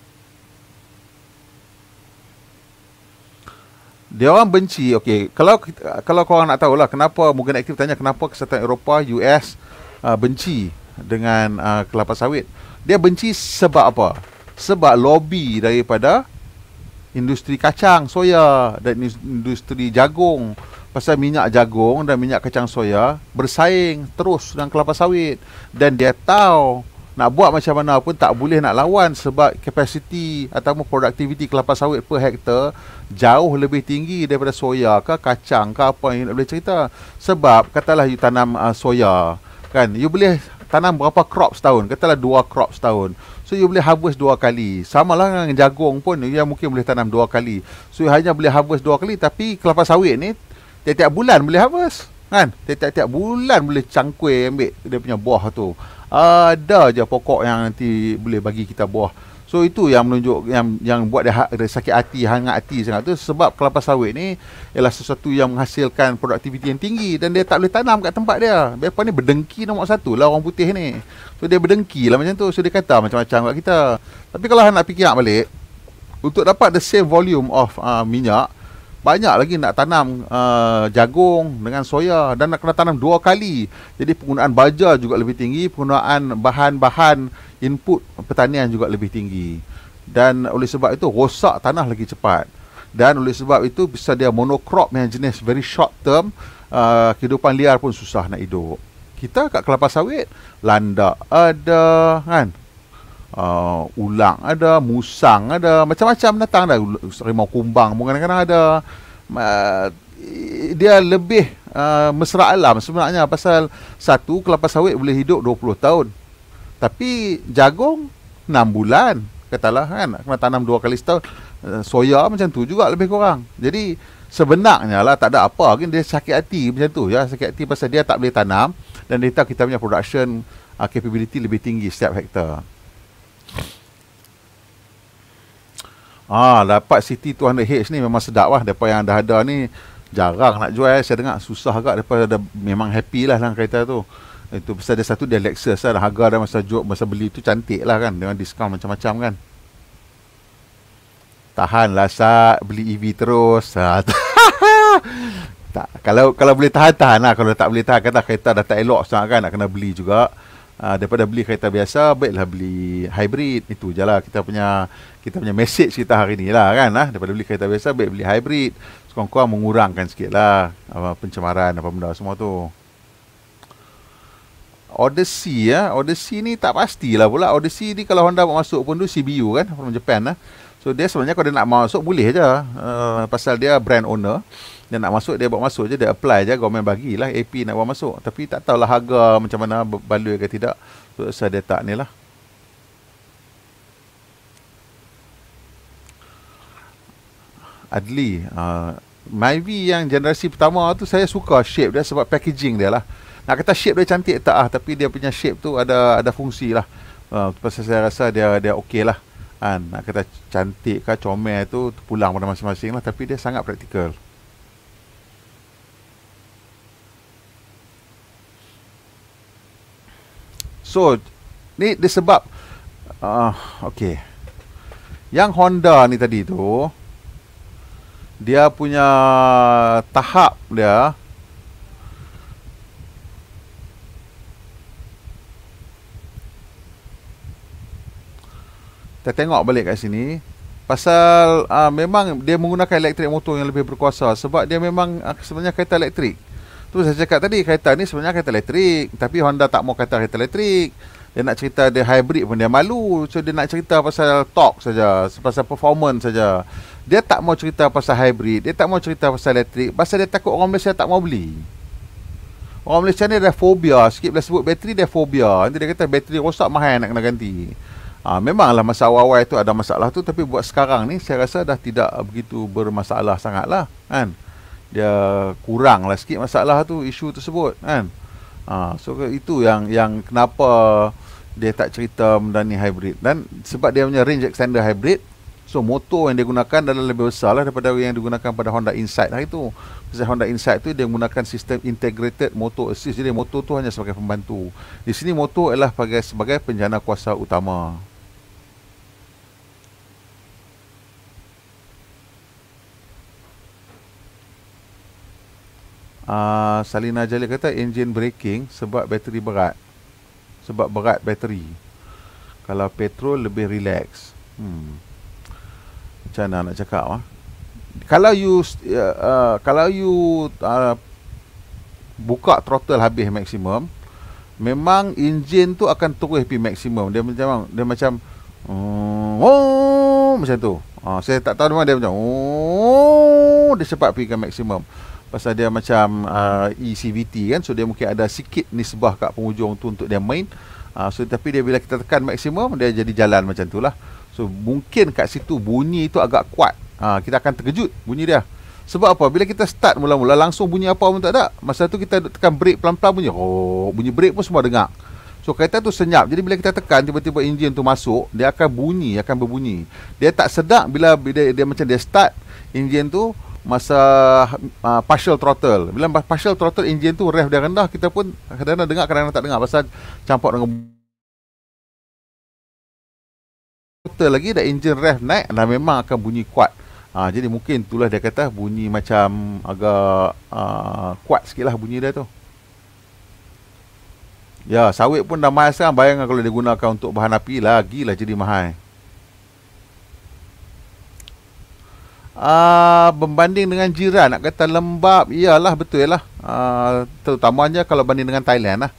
Dia orang benci, okey. Kalau kalau kau nak tahu lah kenapa mungkin aktif tanya kenapa kesatuan Eropah, US uh, benci dengan uh, kelapa sawit. Dia benci sebab apa? Sebab lobby daripada industri kacang, soya dan industri jagung pasal minyak jagung dan minyak kacang soya bersaing terus dengan kelapa sawit. Dan dia tahu nak buat macam mana pun tak boleh nak lawan sebab kapasiti ataupun produktiviti kelapa sawit per hektar jauh lebih tinggi daripada soya ke kacang ke apa yang nak boleh cerita. Sebab katalah you tanam uh, soya kan? You boleh tanam berapa crop setahun? Katalah dua crop setahun. So you boleh harvest dua kali. Sama lah dengan jagung pun Yang mungkin boleh tanam dua kali. So you hanya boleh harvest dua kali Tapi kelapa sawit ni tiap-tiap bulan boleh harvest kan? Tiap-tiap bulan boleh cangkui ambil dia punya buah tu. Ada je pokok yang nanti boleh bagi kita buah. So itu yang menunjuk yang yang buat dia, ha-, dia sakit hati hangat hati sangat tu. Sebab kelapa sawit ni ialah sesuatu yang menghasilkan produktiviti yang tinggi dan dia tak boleh tanam kat tempat dia. Bepa ni berdengki nombor satu lah orang putih ni. So dia berdengki lah macam tu. So dia kata macam-macam kat kita. Tapi kalau nak fikir balik untuk dapat the same volume of uh, minyak banyak lagi nak tanam uh, jagung dengan soya dan nak kena tanam dua kali. Jadi penggunaan baja juga lebih tinggi, penggunaan bahan-bahan input pertanian juga lebih tinggi. Dan oleh sebab itu rosak tanah lagi cepat. Dan oleh sebab itu bisa dia monocrop yang jenis very short term, uh, kehidupan liar pun susah nak hidup. Kita kat kelapa sawit, landak ada kan, uh, ulang ada, musang ada, macam-macam datang dah. Rimau kumbang pun kadang-kadang ada. Uh, dia lebih uh, mesra alam sebenarnya pasal satu kelapa sawit boleh hidup 20 tahun. Tapi jagung 6 bulan katalah kan kena tanam dua kali setahun. Uh, soya macam tu juga lebih kurang. Jadi sebenarnya lah tak ada apa kan dia sakit hati macam tu ya sakit hati pasal dia tak boleh tanam dan dia tahu kita punya production uh, capability lebih tinggi setiap hektar Ah, dapat City 200H ni memang sedap lah. Depa yang dah ada ni jarang nak jual. Saya dengar susah agak depa dah memang happy lah dalam kereta tu. Itu pasal dia satu dia Lexus lah. Harga dah masa jual masa beli tu cantik lah kan dengan diskaun macam-macam kan. Tahan lah sat beli EV terus. (laughs) Tak kalau kalau boleh tahan tahan lah kalau tak boleh tahan kata kereta dah tak elok sangat kan nak kena beli juga uh, daripada beli kereta biasa baiklah beli hybrid. Itu je lah kita punya kita punya message kita hari ni lah kan lah. daripada beli kereta biasa baik beli hybrid. Sekurang-kurang mengurangkan sikit lah apa, pencemaran apa benda semua tu. Odyssey ya Odyssey ni tak pastilah pula. Odyssey ni kalau Honda masuk pun tu CBU kan from Japan lah so dia sebenarnya kalau dia nak masuk boleh je uh, pasal dia brand owner dia nak masuk dia buat masuk je dia apply je government bagilah AP nak buat masuk. Tapi tak tahulah harga macam mana baloi ke tidak. So saya dia tak ni lah. Adli uh, Myvi yang generasi pertama tu saya suka shape dia sebab packaging dia lah. Nak kata shape dia cantik tak ah tapi dia punya shape tu ada ada fungsi lah. Uh, pasal saya rasa dia dia okey lah. Kan? Nak kata cantik ke comel tu pulang pada masing-masing lah tapi dia sangat praktikal So ni disebab uh, okay. Yang Honda ni tadi tu dia punya tahap dia Kita tengok balik kat sini Pasal uh, memang dia menggunakan elektrik motor yang lebih berkuasa Sebab dia memang uh, sebenarnya kereta elektrik Tu saya cakap tadi kereta ni sebenarnya kereta elektrik tapi Honda tak mau kata kereta elektrik. Dia nak cerita dia hybrid pun dia malu. So dia nak cerita pasal talk saja, pasal performance saja. Dia tak mau cerita pasal hybrid, dia tak mau cerita pasal elektrik pasal dia takut orang Malaysia tak mau beli. Orang Malaysia ni ada fobia, sikit bila sebut bateri dia fobia. Nanti dia kata bateri rosak mahal nak kena ganti. Ha, memanglah masa awal-awal itu ada masalah tu tapi buat sekarang ni saya rasa dah tidak begitu bermasalah sangatlah kan dia kurang lah sikit masalah tu isu tersebut kan? Ha, so itu yang yang kenapa dia tak cerita benda ni hybrid. Dan sebab dia punya range extender hybrid so motor yang dia gunakan adalah lebih besar lah daripada yang digunakan pada Honda Insight lah itu sebab Honda Insight tu dia menggunakan sistem integrated motor assist. Jadi motor tu hanya sebagai pembantu. Di sini motor adalah sebagai, sebagai penjana kuasa utama uh, Salina Jalil kata engine braking sebab bateri berat. Sebab berat bateri. Kalau petrol lebih relax. Hmm. macam mana nak cakap ah? kalau you uh, kalau you uh, buka throttle habis maksimum memang engine tu akan terus pergi maksimum. Dia macam dia macam um, oh, macam tu. Uh, saya tak tahu memang dia macam oh, dia cepat pergi ke maksimum pasal dia macam uh, ECVT kan. So dia mungkin ada sikit nisbah kat penghujung tu untuk dia main. Uh, so tapi dia bila kita tekan maksimum dia jadi jalan macam tu lah. So mungkin kat situ bunyi tu agak kuat. Uh, kita akan terkejut bunyi dia. Sebab apa? Bila kita start mula-mula langsung bunyi apa pun tak ada. Masa tu kita tekan brake pelan-pelan bunyi. Oh bunyi brake pun semua dengar. So kereta tu senyap. Jadi bila kita tekan Tiba-tiba enjin tu masuk Dia akan bunyi Akan berbunyi. Dia tak sedap Bila dia, dia macam dia start Enjin tu masa uh, partial throttle. Bila partial throttle engine tu rev dia rendah, kita pun kadang-kadang dengar kadang-kadang tak dengar pasal campur dengan throttle lagi dah engine rev naik dan memang akan bunyi kuat. Ha, jadi mungkin itulah dia kata bunyi macam agak uh, kuat sikit lah bunyi dia tu. Ya, sawit pun dah mahal sekarang. Bayangkan kalau dia gunakan untuk bahan api, lagi lah jadi mahal. Uh, berbanding dengan jiran nak kata lembab iyalah betul lah. Uh, terutamanya kalau banding dengan Thailand lah.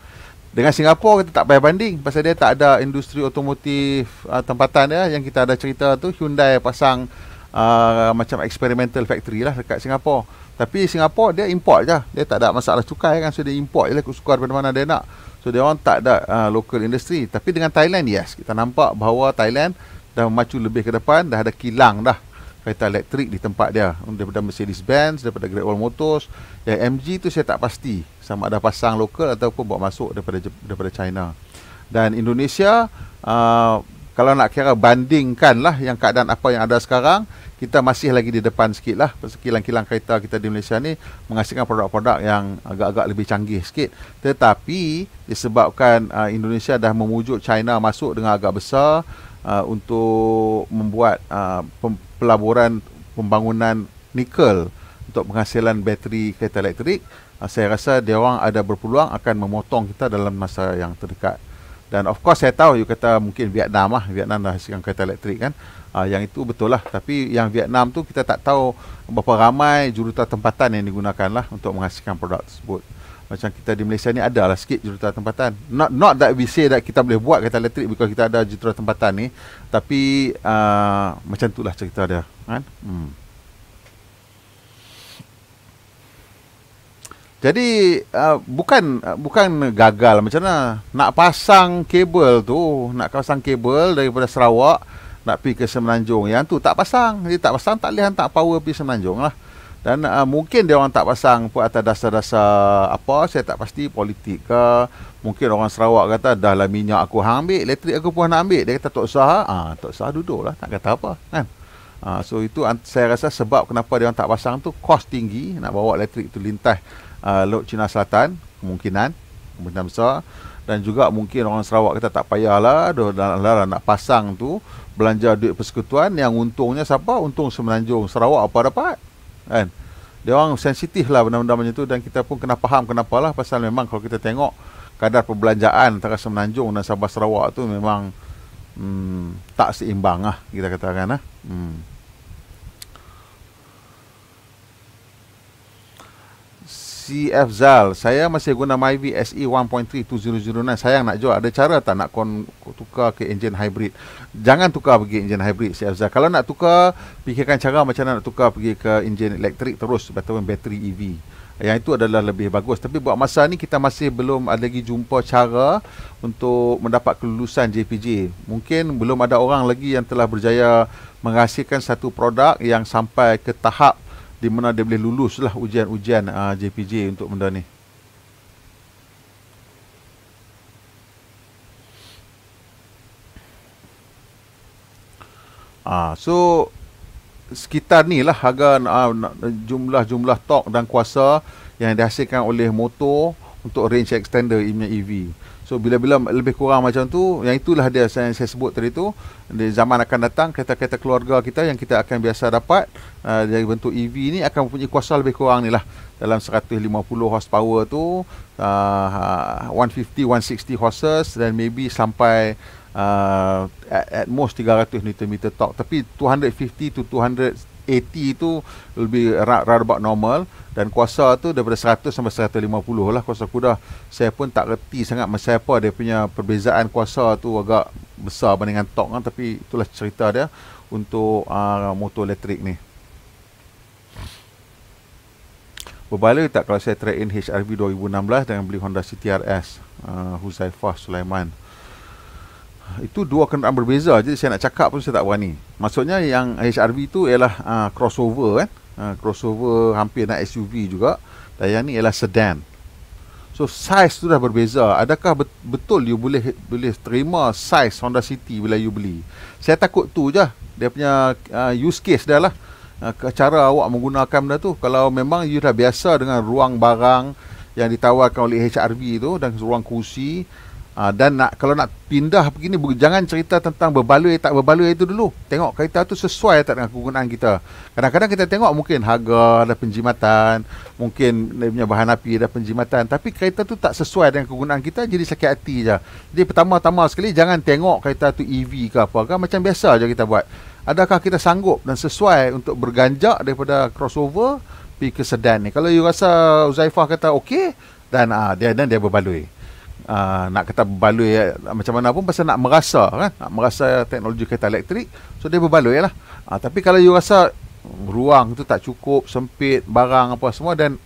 Dengan Singapura kita tak payah banding pasal dia tak ada industri otomotif uh, tempatan dia yang kita ada cerita tu Hyundai pasang uh, macam experimental factory lah dekat Singapura. Tapi Singapura dia import je. Dia tak ada masalah cukai kan so dia import je lah suka daripada mana dia nak. So dia orang tak ada uh, local industry. Tapi dengan Thailand yes kita nampak bahawa Thailand dah maju lebih ke depan dah ada kilang dah kereta elektrik di tempat dia. Daripada Mercedes-Benz daripada Great Wall Motors. Yang MG tu saya tak pasti. Sama ada pasang lokal ataupun bawa masuk daripada daripada China. Dan Indonesia uh, kalau nak kira bandingkan lah yang keadaan apa yang ada sekarang kita masih lagi di depan sikit lah. Kilang-kilang kereta kita di Malaysia ni menghasilkan produk-produk yang agak-agak lebih canggih sikit. Tetapi disebabkan uh, Indonesia dah memujuk China masuk dengan agak besar uh, untuk membuat uh, pelaburan pembangunan nikel untuk penghasilan bateri kereta elektrik uh, saya rasa dia orang ada berpeluang akan memotong kita dalam masa yang terdekat. Dan of course saya tahu you kata mungkin Vietnam lah Vietnam dah hasilkan kereta elektrik kan. Uh, yang itu betul lah. Tapi yang Vietnam tu kita tak tahu berapa ramai juruta tempatan yang digunakan lah untuk menghasilkan produk tersebut macam kita di Malaysia ni ada lah sikit juruta tempatan not not that we say that kita boleh buat kereta elektrik because kita ada juruta tempatan ni tapi uh, macam itulah cerita dia kan hmm. Jadi uh, bukan uh, bukan gagal macam mana nak pasang kabel tu nak pasang kabel daripada Sarawak nak pergi ke Semenanjung. Yang tu tak pasang. Dia tak pasang tak boleh hantar power pergi Semenanjung lah. Dan uh, mungkin dia orang tak pasang pun atas dasar-dasar apa, saya tak pasti politik ke. Mungkin orang Sarawak kata, dah lah minyak aku hang ambil, elektrik aku pun nak ambil. Dia kata, tak usah. Ah, tak usah duduk lah, tak kata apa. Kan? Uh, so itu saya rasa sebab kenapa dia orang tak pasang tu, kos tinggi nak bawa elektrik tu lintas uh, Laut Cina Selatan, kemungkinan, kemungkinan besar dan juga mungkin orang Sarawak kata tak payahlah dalam nak pasang tu belanja duit persekutuan yang untungnya siapa untung semenanjung Sarawak apa dapat kan? Dia orang sensitif lah benda-benda macam tu dan kita pun kena faham kenapa lah. Pasal memang kalau kita tengok kadar perbelanjaan antara semenanjung dan Sabah Sarawak tu memang hmm, tak seimbang lah kita katakan lah. Hmm. CF Zal. Saya masih guna Myvi SE 1.3 2009 Sayang nak jual Ada cara tak nak kon tukar ke engine hybrid? Jangan tukar pergi engine hybrid CF Zal. Kalau nak tukar Fikirkan cara macam mana nak tukar pergi ke engine elektrik terus Ataupun bateri EV Yang itu adalah lebih bagus. Tapi buat masa ni kita masih belum ada lagi jumpa cara Untuk mendapat kelulusan JPJ Mungkin belum ada orang lagi yang telah berjaya Menghasilkan satu produk yang sampai ke tahap di mana dia boleh lulus lah ujian-ujian uh, ah, JPJ untuk benda ni. Ah, so sekitar ni lah harga uh, jumlah-jumlah tok dan kuasa yang dihasilkan oleh motor untuk range extender EV. So bila-bila lebih kurang macam tu, yang itulah dia saya, saya sebut tadi tu, di zaman akan datang kereta-kereta keluarga kita yang kita akan biasa dapat uh, dari bentuk EV ni akan mempunyai kuasa lebih kurang ni lah. Dalam 150 horsepower tu uh, 150 160 horses dan maybe sampai uh, at, at most 300 Nm torque. Tapi 250 to 280 tu lebih rather about normal dan kuasa tu daripada 100 sampai 150 lah kuasa kuda. Saya pun tak reti sangat masa apa dia punya perbezaan kuasa tu agak besar bandingan tok kan tapi itulah cerita dia untuk uh, motor elektrik ni. Berbaloi tak kalau saya trade in HRV 2016 dengan beli Honda CTRS uh, Huzaifah Sulaiman itu dua kenderaan berbeza jadi saya nak cakap pun saya tak berani. Maksudnya yang HRV tu ialah uh, crossover kan? Uh, crossover hampir nak SUV juga. Dan yang ni ialah sedan. So size tu dah berbeza. Adakah betul you boleh boleh terima size Honda City bila you beli? Saya takut tu je. Dia punya uh, use case dia lah. Uh, cara awak menggunakan benda tu. Kalau memang you dah biasa dengan ruang barang yang ditawarkan oleh HRV tu dan ruang kursi Ha, dan nak kalau nak pindah begini jangan cerita tentang berbaloi tak berbaloi itu dulu. Tengok kereta tu sesuai tak dengan kegunaan kita. Kadang-kadang kita tengok mungkin harga ada penjimatan, mungkin dia punya bahan api ada penjimatan, tapi kereta tu tak sesuai dengan kegunaan kita jadi sakit hati je. Jadi pertama-tama sekali jangan tengok kereta tu EV ke apa kan macam biasa je kita buat. Adakah kita sanggup dan sesuai untuk berganjak daripada crossover pergi ke sedan ni? Kalau you rasa Uzaifah kata okey dan uh, dia dan dia berbaloi uh, nak kata berbaloi uh, macam mana pun pasal nak merasa kan? Nak merasa teknologi kereta elektrik so dia berbaloi lah. Uh, tapi kalau you rasa ruang tu tak cukup sempit barang apa semua dan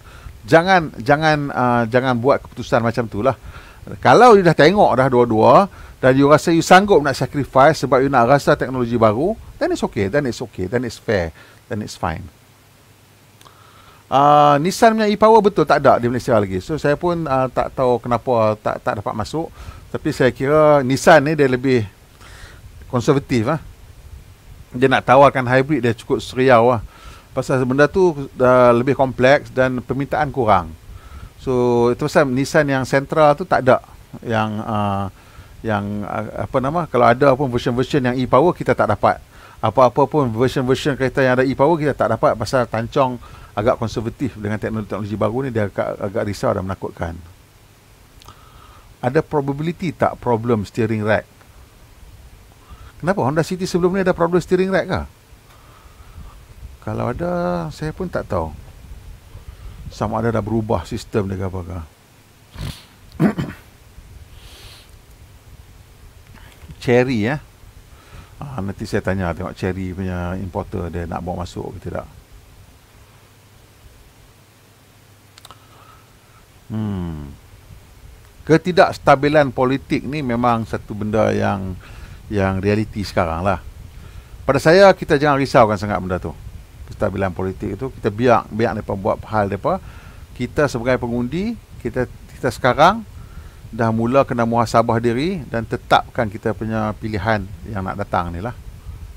jangan jangan uh, jangan buat keputusan macam tu lah. Kalau you dah tengok dah dua-dua dan you rasa you sanggup nak sacrifice sebab you nak rasa teknologi baru, then it's okay, then it's okay, then it's fair, then it's fine. Uh, Nissan punya e-power betul tak ada di Malaysia lagi. So saya pun uh, tak tahu kenapa tak tak dapat masuk. Tapi saya kira Nissan ni dia lebih konservatif ah. Dia nak tawarkan hybrid dia cukup seriau lah. Pasal benda tu dah lebih kompleks dan permintaan kurang. So itu pasal Nissan yang Sentra tu tak ada yang uh, yang uh, apa nama kalau ada pun version-version yang e-power kita tak dapat. Apa-apa pun version-version kereta yang ada e-power kita tak dapat pasal tancong agak konservatif dengan teknologi-teknologi baru ni dia agak, agak risau dan menakutkan. Ada probability tak problem steering rack? Kenapa Honda City sebelum ni ada problem steering rack ke? Kalau ada, saya pun tak tahu. Sama ada dah berubah sistem dia ke apa ke. (coughs) Cherry ya. Ah, nanti saya tanya tengok Cherry punya importer dia nak bawa masuk ke tidak. Hmm. Ketidakstabilan politik ni memang satu benda yang yang realiti sekarang lah. Pada saya kita jangan risaukan sangat benda tu. Kestabilan politik itu kita biar biar mereka buat hal mereka. Kita sebagai pengundi kita kita sekarang dah mula kena muhasabah diri dan tetapkan kita punya pilihan yang nak datang ni lah.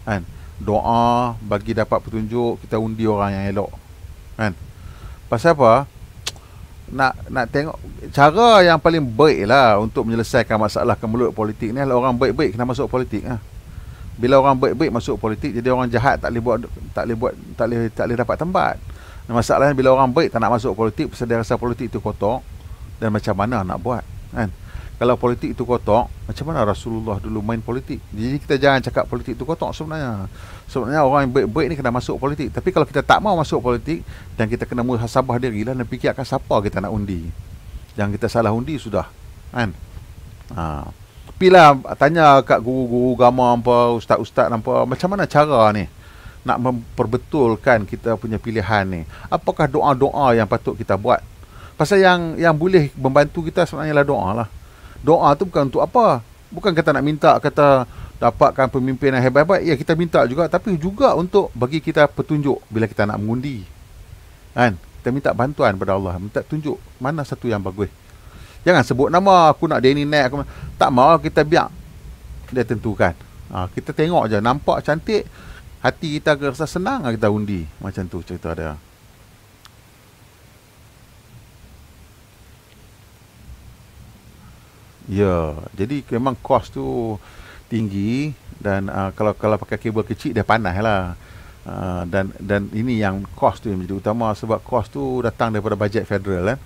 Kan? Doa bagi dapat petunjuk kita undi orang yang elok. Kan? Pasal apa? Nak nak tengok cara yang paling baik lah untuk menyelesaikan masalah kemelut politik ni adalah orang baik-baik kena masuk politik lah. Bila orang baik-baik masuk politik jadi orang jahat tak boleh buat tak boleh buat tak boleh tak boleh dapat tempat. Masalahnya bila orang baik tak nak masuk politik pasal dia rasa politik itu kotor dan macam mana nak buat kan? Kalau politik itu kotor, macam mana Rasulullah dulu main politik? Jadi kita jangan cakap politik itu kotor sebenarnya. Sebenarnya orang yang baik-baik ni kena masuk politik. Tapi kalau kita tak mau masuk politik dan kita kena muhasabah diri lah dan fikir akan siapa kita nak undi. Jangan kita salah undi sudah. Kan? Ha. Pilah tanya kat guru-guru agama apa, ustaz-ustaz apa, macam mana cara ni nak memperbetulkan kita punya pilihan ni? Apakah doa-doa yang patut kita buat? Pasal yang yang boleh membantu kita sebenarnya lah doa lah doa tu bukan untuk apa. Bukan kata nak minta kata dapatkan pemimpin yang hebat-hebat. Ya kita minta juga tapi juga untuk bagi kita petunjuk bila kita nak mengundi. Kan? Kita minta bantuan pada Allah minta tunjuk mana satu yang bagus. Jangan sebut nama aku nak Danny Net aku tak mau kita biar dia tentukan. Ha, kita tengok je nampak cantik hati kita rasa senang kita undi. Macam tu cerita dia Ya, jadi memang kos tu tinggi dan uh, kalau kalau pakai kabel kecil dia panas lah. Uh, dan dan ini yang kos tu yang menjadi utama sebab kos tu datang daripada bajet federal kan.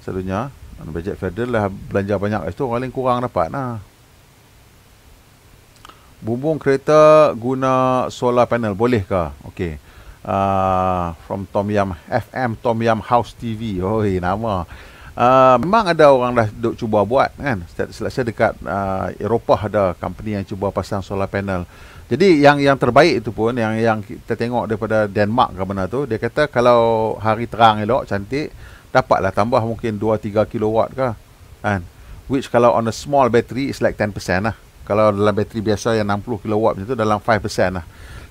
Selalunya bajet federal lah belanja banyak itu paling kurang dapat lah. Bumbung kereta guna solar panel boleh ke? Okey. Uh, from Tom Yam FM Tom Yam House TV. Oh, nama. Uh, memang ada orang dah duk cuba buat kan. Selesa dekat uh, Eropah ada company yang cuba pasang solar panel. Jadi yang yang terbaik itu pun yang yang kita tengok daripada Denmark ke mana tu, dia kata kalau hari terang elok cantik dapatlah tambah mungkin 2 3 kilowatt ke. Kan. Which kalau on a small battery is like 10% lah. Kalau dalam bateri biasa yang 60 kilowatt macam tu dalam 5% lah.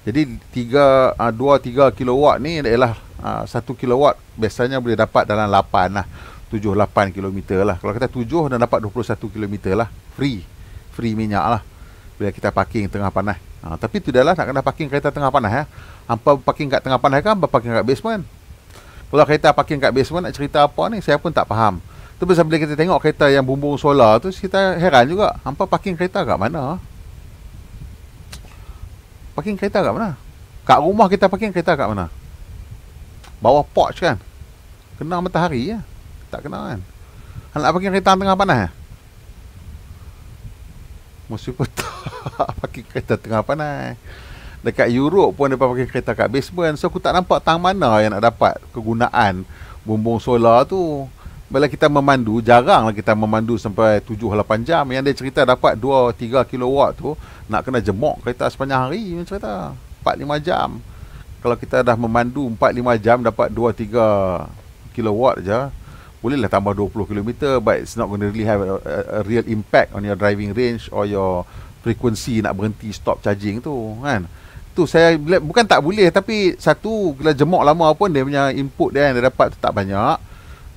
Jadi 3 uh, 2 3 kilowatt ni adalah uh, 1 kilowatt biasanya boleh dapat dalam 8 lah. 7-8 km lah. Kalau kita 7 dan dapat 21 km lah. Free. Free minyak lah. Bila kita parking tengah panas. Ha, Tapi tu dah lah nak kena parking kereta tengah panas ya. Hampa parking kat tengah panas kan Hampa parking kat basement. Kalau kereta parking kat basement nak cerita apa ni Saya pun tak faham. Pasal bila kita tengok kereta yang bumbung solar tu Kita heran juga. Hampa parking kereta kat mana? Parking kereta kat mana? Kat rumah kita parking kereta kat mana? Bawah porch kan? Kena matahari ya tak kena kan? Nak pakai kereta tengah panas eh? Mesti pun (laughs) tak pakai kereta tengah panas. Dekat Europe pun dia pakai kereta kat basement. So aku tak nampak tang mana yang nak dapat kegunaan bumbung solar tu. Bila kita memandu, jarang lah kita memandu sampai 7-8 jam. Yang dia cerita dapat 2-3 kilowatt tu Nak kena jemok kereta sepanjang hari Dia cerita. 4-5 jam. Kalau kita dah memandu 4-5 jam dapat 2-3 kilowatt je bolehlah tambah 20 km but it's not going to really have a, a, a real impact on your driving range or your frequency nak berhenti stop charging tu kan? Tu saya bukan tak boleh tapi satu bila jemok lama pun dia punya input dia yang dia dapat tu tak banyak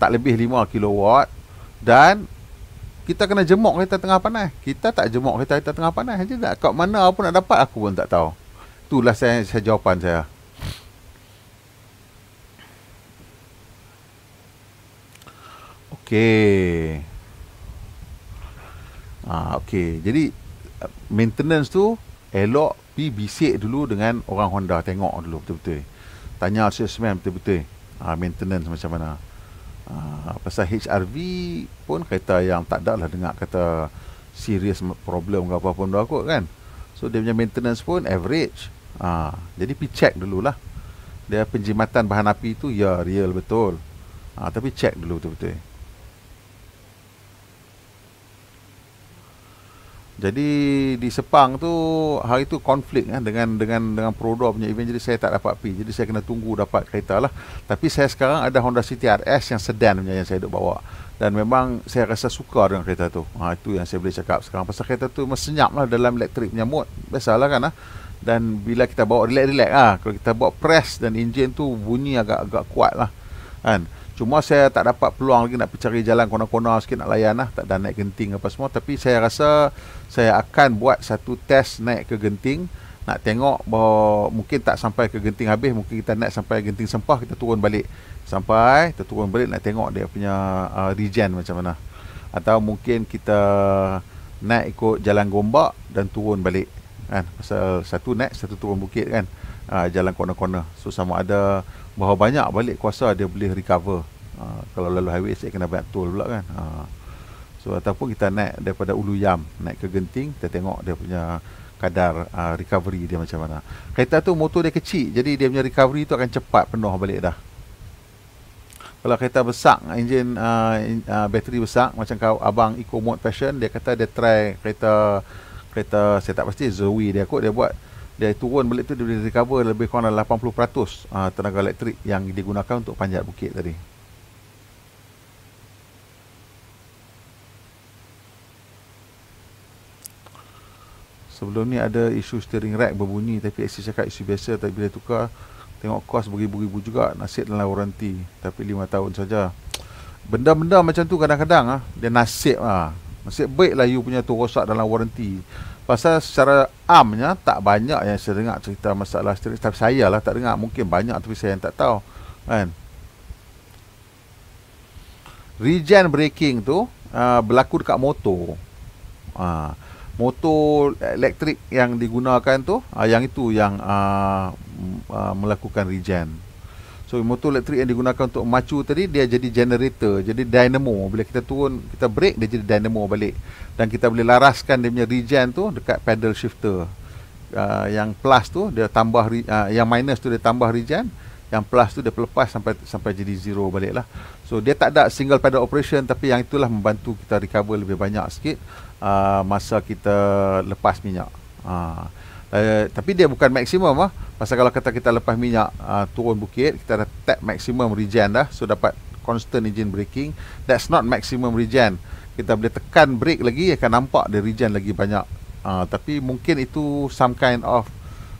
tak lebih 5 kW dan kita kena jemok kereta tengah panas. Kita tak jemok kereta kita tengah panas je tak kat mana pun nak dapat aku pun tak tahu. Itulah saya, saya jawapan saya Okey. Ah, okey. Jadi maintenance tu elok Pi bisik dulu dengan orang Honda Tengok dulu betul-betul. Tanya salesman betul-betul. Ha, Maintenance macam mana. Ha, Pasal HRV pun kereta yang tak ada lah dengar kata Serious problem ke apa pun dah kot kan. So dia punya maintenance pun average. Ha, Jadi pi check dululah. Dia penjimatan bahan api tu ya real betul. Ha, Tapi check dulu betul-betul Jadi di Sepang tu hari tu konflik kan dengan dengan dengan Prodor punya event jadi saya tak dapat pergi. Jadi saya kena tunggu dapat kereta lah. Tapi saya sekarang ada Honda City RS yang sedan punya yang saya duk bawa. Dan memang saya rasa suka dengan kereta tu. Ha, itu yang saya boleh cakap sekarang. Pasal kereta tu memang senyap lah dalam elektrik punya mode. Biasalah kan lah. Dan bila kita bawa relax-relax lah. Kalau kita bawa press dan enjin tu bunyi agak-agak kuat lah. Kan. Cuma saya tak dapat peluang lagi nak cari jalan kona-kona sikit nak layan lah. Tak ada naik genting apa semua. Tapi saya rasa saya akan buat satu test naik ke genting. Nak tengok bahawa mungkin tak sampai ke genting habis. Mungkin kita naik sampai genting sempah. Kita turun balik. Sampai kita turun balik nak tengok dia punya uh, regen macam mana. Atau mungkin kita naik ikut jalan gombak dan turun balik. Kan? Pasal satu naik, satu turun bukit kan. Uh, jalan kona-kona. So sama ada bahawa banyak balik kuasa dia boleh recover. Uh, kalau lalu highway saya kena bayar tol pula kan. Uh, so ataupun kita naik daripada Ulu Yam naik ke Genting kita tengok dia punya kadar uh, recovery dia macam mana. Kereta tu motor dia kecil jadi dia punya recovery tu akan cepat penuh balik dah. Kalau kereta besar enjin uh, uh, bateri besar macam kau abang Eco Mode Fashion dia kata dia try kereta kereta saya tak pasti Zoe dia kot dia buat dia turun balik tu dia boleh recover lebih kurang 80% uh, tenaga elektrik yang digunakan untuk panjat bukit tadi. Sebelum ni ada isu steering rack berbunyi tapi AC cakap isu biasa tapi bila tukar tengok kos beribu-ribu juga nasib dalam waranti tapi 5 tahun saja. Benda-benda macam tu kadang-kadang ah dia nasib ah. Nasib baiklah you punya tu rosak dalam waranti. Pasal secara amnya tak banyak yang saya dengar cerita masalah steering tapi saya lah tak dengar. Mungkin banyak tapi saya yang tak tahu kan? Regen braking tu uh, berlaku dekat motor. Uh, motor elektrik yang digunakan tu uh, yang itu yang uh, uh, melakukan regen So motor elektrik yang digunakan untuk macu tadi dia jadi generator, jadi dynamo. Bila kita turun, kita brake dia jadi dynamo balik. Dan kita boleh laraskan dia punya regen tu dekat pedal shifter. Uh, yang plus tu dia tambah uh, yang minus tu dia tambah regen, yang plus tu dia pelepas sampai sampai jadi zero balik lah. So dia tak ada single pedal operation tapi yang itulah membantu kita recover lebih banyak sikit uh, masa kita lepas minyak. Uh, Uh, tapi dia bukan maksimum ah. Pasal kalau kata kita lepas minyak uh, turun bukit, kita dah tap maksimum regen dah. So dapat constant engine braking. That's not maximum regen. Kita boleh tekan brake lagi akan nampak dia regen lagi banyak. Uh, tapi mungkin itu some kind of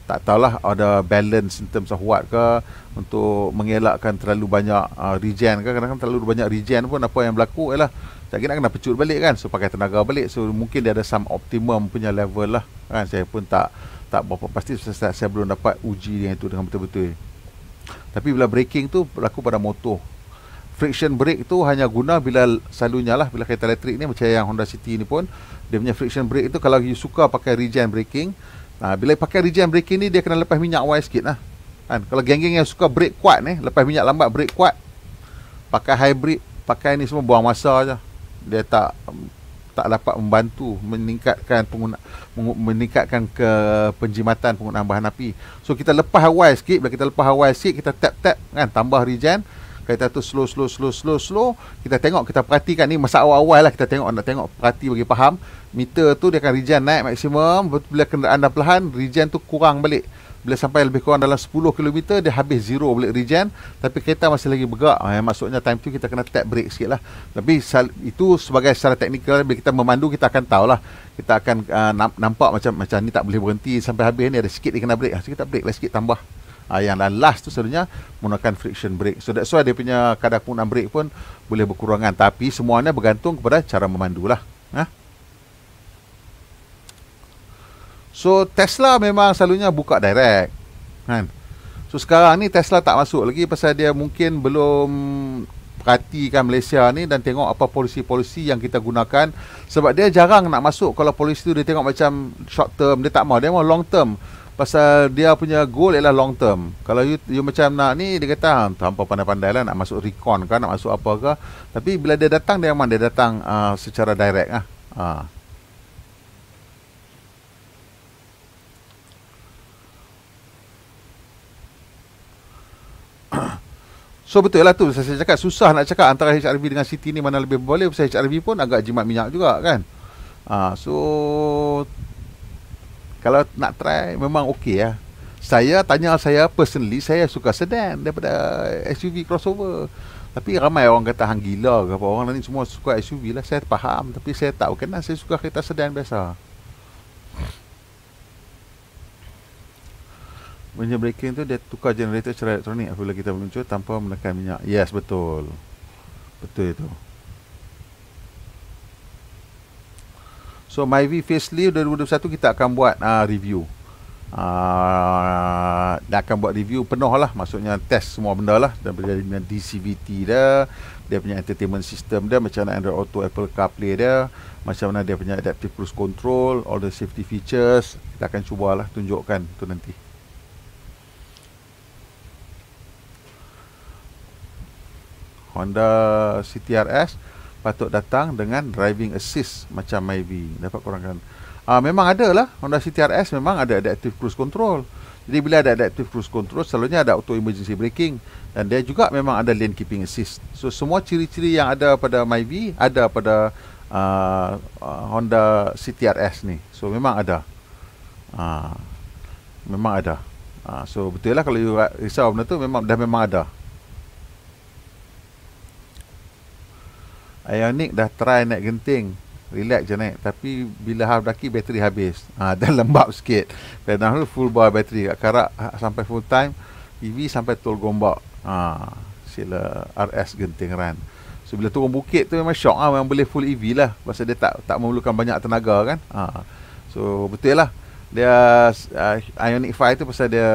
tak tahulah ada balance in terms of what ke untuk mengelakkan terlalu banyak uh, regen ke kadang-kadang terlalu banyak regen pun apa yang berlaku ialah tak kena kena pecut balik kan so pakai tenaga balik so mungkin dia ada some optimum punya level lah kan saya pun tak tak berapa pasti saya, saya belum dapat uji yang itu dengan betul-betul. Tapi bila braking tu berlaku pada motor. Friction brake tu hanya guna bila selalunya lah bila kereta elektrik ni macam yang Honda City ni pun. Dia punya friction brake tu kalau you suka pakai regen braking ha, bila pakai regen braking ni dia kena lepas minyak wise sikit lah. Kan? Kalau geng-geng yang suka brake kuat ni lepas minyak lambat brake kuat pakai hybrid pakai ni semua buang masa je dia tak tak dapat membantu meningkatkan pengguna meningkatkan ke penjimatan penggunaan bahan api. So kita lepas awal sikit, bila kita lepas awal sikit kita tap tap kan tambah regen. Kita tu slow slow slow slow slow. Kita tengok kita perhatikan ni masa awal-awal lah kita tengok nak tengok perhati bagi faham. Meter tu dia akan regen naik maksimum bila kenderaan dah perlahan regen tu kurang balik. Bila sampai lebih kurang dalam 10 km dia habis zero boleh regen. Tapi kereta masih lagi bergerak. Eh, maksudnya time tu kita kena tap brake sikit lah. Tapi itu sebagai secara teknikal bila kita memandu kita akan tahu lah kita akan uh, nampak macam macam ni tak boleh berhenti. Sampai habis ni ada sikit dia kena brake. So kita brake lah sikit tambah. Uh, yang last tu sebenarnya menggunakan friction brake. So that's why dia punya kadar penggunaan brake pun boleh berkurangan. Tapi semuanya bergantung kepada cara memandu lah huh? So Tesla memang selalunya buka direct kan. So sekarang ni Tesla tak masuk lagi pasal dia mungkin belum perhatikan Malaysia ni dan tengok apa polisi-polisi yang kita gunakan. Sebab dia jarang nak masuk kalau polisi tu dia tengok macam short term. Dia tak mau dia mau long term. Pasal dia punya goal ialah long term. Kalau you, you macam nak ni dia kata ah, tanpa pandai-pandai lah nak masuk recon kan nak masuk apa ke tapi bila dia datang dia memang dia datang uh, secara direct lah uh. (coughs) So betul lah tu saya, cakap susah nak cakap antara HRV dengan City ni mana lebih boleh pasal HRV pun agak jimat minyak juga kan. Ha, so kalau nak try memang okey lah. Saya tanya saya personally saya suka sedan daripada SUV crossover. Tapi ramai orang kata hang gila ke apa orang ni semua suka SUV lah saya faham tapi saya tahu kenapa saya suka kereta sedan biasa. Engine braking tu dia tukar generator secara elektronik apabila kita meluncur tanpa menekan minyak. Yes, betul. Betul itu. So, MyV Facelift 2021 kita akan buat uh, review. Uh, dia akan buat review penuh lah. Maksudnya test semua benda lah. Berjaya dengan DCVT dia. Dia punya entertainment system dia. Macam mana Android Auto, Apple CarPlay dia. Macam mana dia punya adaptive cruise control. All the safety features. Kita akan cubalah tunjukkan tu nanti. Honda CTRS patut datang dengan driving assist macam Myvi. Dapat kurangkan. Uh, memang ada lah Honda CTRS memang ada adaptive cruise control. Jadi bila ada adaptive cruise control selalunya ada auto emergency braking. Dan dia juga memang ada lane keeping assist. So semua ciri-ciri yang ada pada Myvi ada pada uh, uh, Honda CTRS ni. So memang ada. Uh, memang ada. Uh, so betul lah kalau you risau benda tu memang dah memang ada Ionic dah try naik genting. Relax je naik. Tapi bila half daki bateri habis. (laughs) Ha, Dan lembab sikit. Dan dahulu full bar bateri. Karak ha, sampai full time EV sampai tol gombak. Ha, Sila RS genting run. So bila turun bukit tu memang shock lah. Memang boleh full EV lah. Pasal dia tak tak memerlukan banyak tenaga kan. Ha. So betul lah. Dia uh, Ioniq 5 tu pasal dia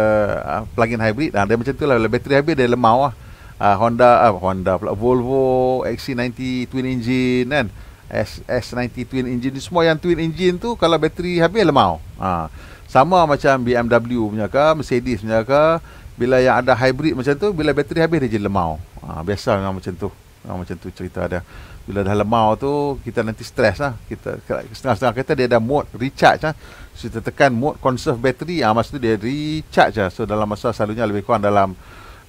uh, plug-in hybrid. Dan dia macam tu lah. Bila bateri habis dia lemau lah uh, Honda uh, Honda pula Volvo XC90 twin engine kan? S S90 twin engine semua yang twin engine tu kalau bateri habis lemau. Ha. sama macam BMW punya ke Mercedes punya ke bila yang ada hybrid macam tu bila bateri habis dia jadi lemau. Ha. biasa memang macam tu. Memang macam tu cerita dia. Bila dah lemau tu kita nanti stres lah. Kita setengah-setengah kereta dia ada mode recharge lah. Kita tekan mode conserve battery ah ha, masa tu dia recharge lah. So dalam masa selalunya lebih kurang dalam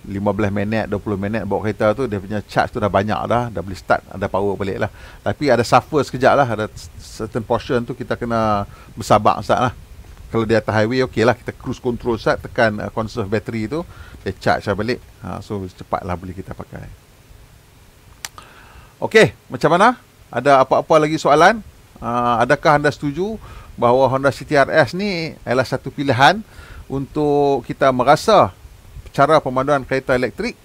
15 minit 20 minit bawa kereta tu dia punya charge tu dah banyak dah dah boleh start ada power balik lah tapi ada suffer sekejap lah ada certain portion tu kita kena bersabar sat lah kalau dia atas highway okey lah kita cruise control sat tekan uh, conserve battery tu dia charge lah balik ha, so cepat lah boleh kita pakai Okey, macam mana? Ada apa-apa lagi soalan? Uh, adakah anda setuju bahawa Honda CTRS ni adalah satu pilihan untuk kita merasa cara pemanduan kereta elektrik?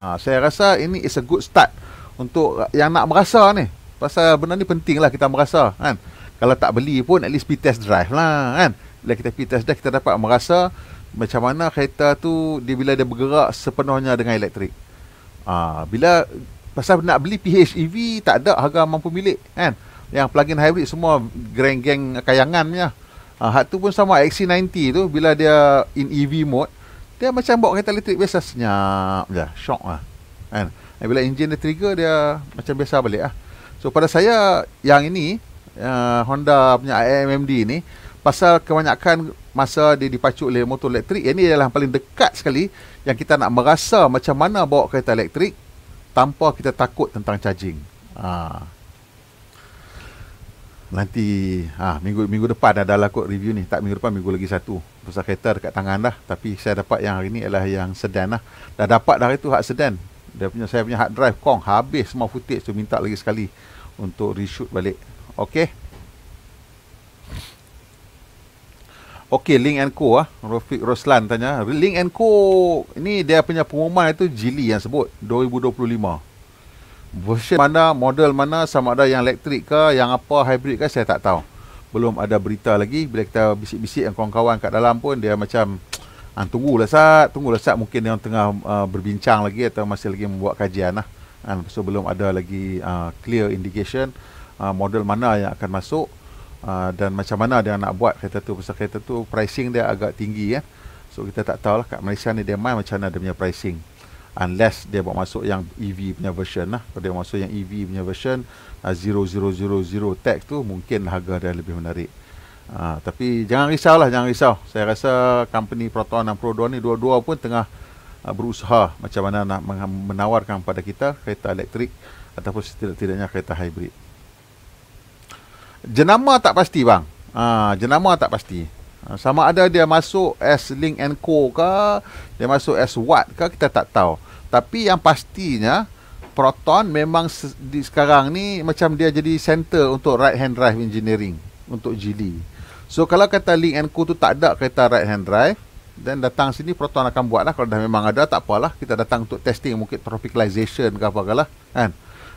Ha, saya rasa ini is a good start untuk yang nak merasa ni. Pasal benda ni penting lah kita merasa kan? Kalau tak beli pun at least pergi test drive lah kan? Bila kita pergi test drive kita dapat merasa macam mana kereta tu dia bila dia bergerak sepenuhnya dengan elektrik. Ha, bila pasal nak beli PHEV tak ada harga mampu milik kan? Yang plug-in hybrid semua geng-geng kayangannya Ha, hak tu pun sama XC90 tu bila dia in EV mode dia macam bawa kereta elektrik biasa senyap je shock lah kan? Dan bila enjin dia trigger dia macam biasa balik lah. So pada saya yang ini uh, Honda punya IMMD ni pasal kebanyakan masa dia dipacu oleh motor elektrik ini adalah yang paling dekat sekali yang kita nak merasa macam mana bawa kereta elektrik tanpa kita takut tentang charging. Ha. Nanti ha, minggu minggu depan adalah kot review ni. Tak minggu depan minggu lagi satu. Pasal kereta dekat tangan dah. Tapi saya dapat yang hari ni adalah yang sedan lah. Dah dapat dah itu hak sedan. Dia punya saya punya hard drive kong. Habis semua footage tu minta lagi sekali untuk reshoot balik. Okey Okey, Link Co ah. Rofik Roslan tanya. Link Co ini dia punya pengumuman itu Jili yang sebut 2025. Version mana, model mana sama ada yang elektrik ke, yang apa hybrid ke saya tak tahu. Belum ada berita lagi. Bila kita bisik-bisik yang kawan-kawan kat dalam pun dia macam ah, tunggulah sat, tunggulah sat mungkin dia tengah uh, berbincang lagi atau masih lagi membuat kajian lah. Kan? So belum ada lagi uh, clear indication uh, model mana yang akan masuk. Uh, dan macam mana dia nak buat kereta tu pasal kereta tu pricing dia agak tinggi ya. So kita tak tahu lah kat Malaysia ni dia main macam mana dia punya pricing. Unless dia buat masuk yang EV punya version lah. Kalau dia masuk yang EV punya version uh, 0000 tax tu mungkin harga dia lebih menarik. Uh, tapi jangan risau lah, jangan risau. Saya rasa company Proton dan Pro2 ni dua-dua pun tengah uh, berusaha macam mana nak menawarkan pada kita kereta elektrik ataupun setidak-tidaknya kereta hybrid. Jenama tak pasti bang. Ha, jenama tak pasti. Sama ada dia masuk as Link and Co ke, dia masuk as Watt ke, kita tak tahu. Tapi yang pastinya, Proton memang di sekarang ni macam dia jadi center untuk right hand drive engineering untuk Geely. So kalau kata Link and Co tu tak ada kereta right hand drive, dan datang sini Proton akan buat lah. Kalau dah memang ada, tak apalah. Kita datang untuk testing mungkin tropicalization ke apa lah. Kan?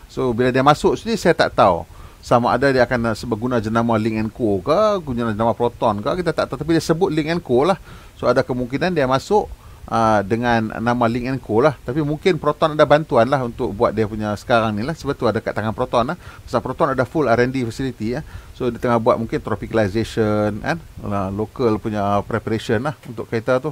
So bila dia masuk sini, saya tak tahu sama ada dia akan guna jenama Link and Co ke guna jenama Proton ke kita tak tahu tapi dia sebut Link and Co lah so ada kemungkinan dia masuk uh, dengan nama Link Co lah tapi mungkin Proton ada bantuan lah untuk buat dia punya sekarang ni lah sebab tu ada kat tangan Proton lah sebab Proton ada full R&D facility ya so dia tengah buat mungkin tropicalization kan uh, local punya preparation lah untuk kereta tu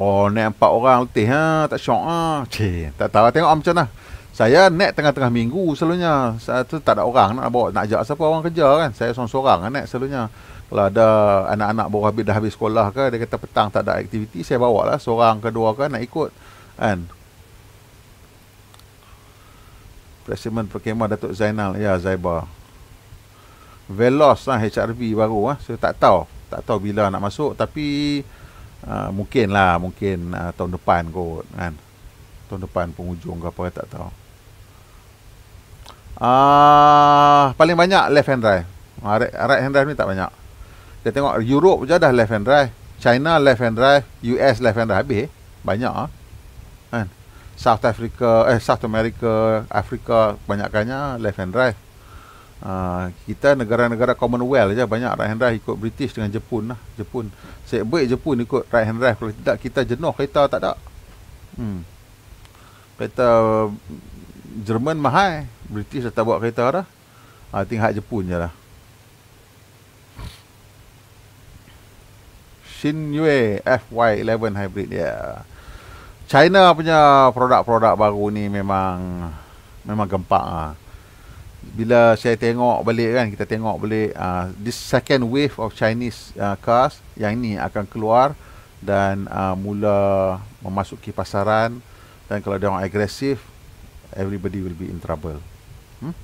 Oh, naik empat orang letih ha, tak syok ah. Cik, tak tahu tengok macam mana. Saya net tengah-tengah minggu selalunya. Saya tu tak ada orang nak bawa nak ajak siapa orang kerja kan. Saya seorang-seorang net selalunya. Kalau ada anak-anak baru habis dah habis sekolah ke dia kata petang tak ada aktiviti saya bawa lah seorang kedua kan nak ikut kan. Presiden Perkemah Datuk Zainal ya Zaiba. Velos lah HRV baru ah. Saya tak tahu. Tak tahu bila nak masuk tapi uh, mungkin lah mungkin uh, tahun depan kot kan. Tahun depan penghujung ke apa tak tahu. Uh, paling banyak left hand drive. Uh, right hand drive ni tak banyak. Kita tengok Europe je dah left hand drive. China left hand drive. US left hand drive. Habis. Banyak. Uh. Kan? South Africa, eh South America, Afrika banyakkannya left hand drive. Uh, kita negara-negara Commonwealth je banyak right hand drive ikut British dengan Jepun lah. Jepun. Saya baik Jepun ikut right hand drive. Kalau tidak kita jenuh kereta tak ada. Hmm. Kereta Jerman mahal. British dah tak buat kereta dah. Ha, tinggal Jepun je lah. Shinwei FY11 hybrid dia. China punya produk-produk baru ni memang memang gempak ah. Bila saya tengok balik kan, kita tengok balik uh, this second wave of Chinese uh, cars yang ini akan keluar dan uh, mula memasuki pasaran dan kalau dia orang agresif everybody will be in trouble. Hmm?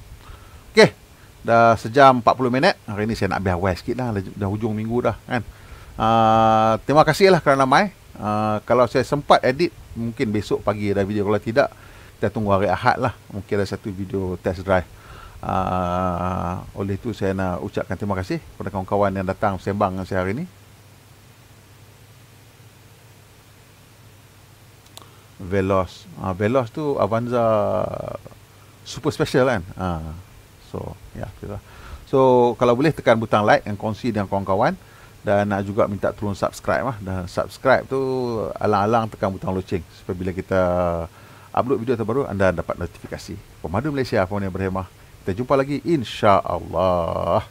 Okay. Dah sejam 40 minit. Hari ni saya nak biar west sikit. Dah hujung minggu dah. Kan? Uh, terima kasih lah kerana mai. Uh, kalau saya sempat edit, mungkin besok pagi ada video. Kalau tidak, kita tunggu hari Ahad lah. Mungkin ada satu video test drive. Uh, oleh itu saya nak ucapkan terima kasih kepada kawan-kawan yang datang sembang dengan saya hari ini. Veloz. Uh, Veloz tu Avanza super special kan. Uh, so, ya. Yeah, so, kalau boleh tekan butang like dan kongsi dengan kawan-kawan dan nak juga minta tolong subscribe lah. Dan subscribe tu alang-alang tekan butang loceng supaya bila kita upload video terbaru anda dapat notifikasi. Pemadu Malaysia, Puan yang berhemah. Kita jumpa lagi insya-Allah.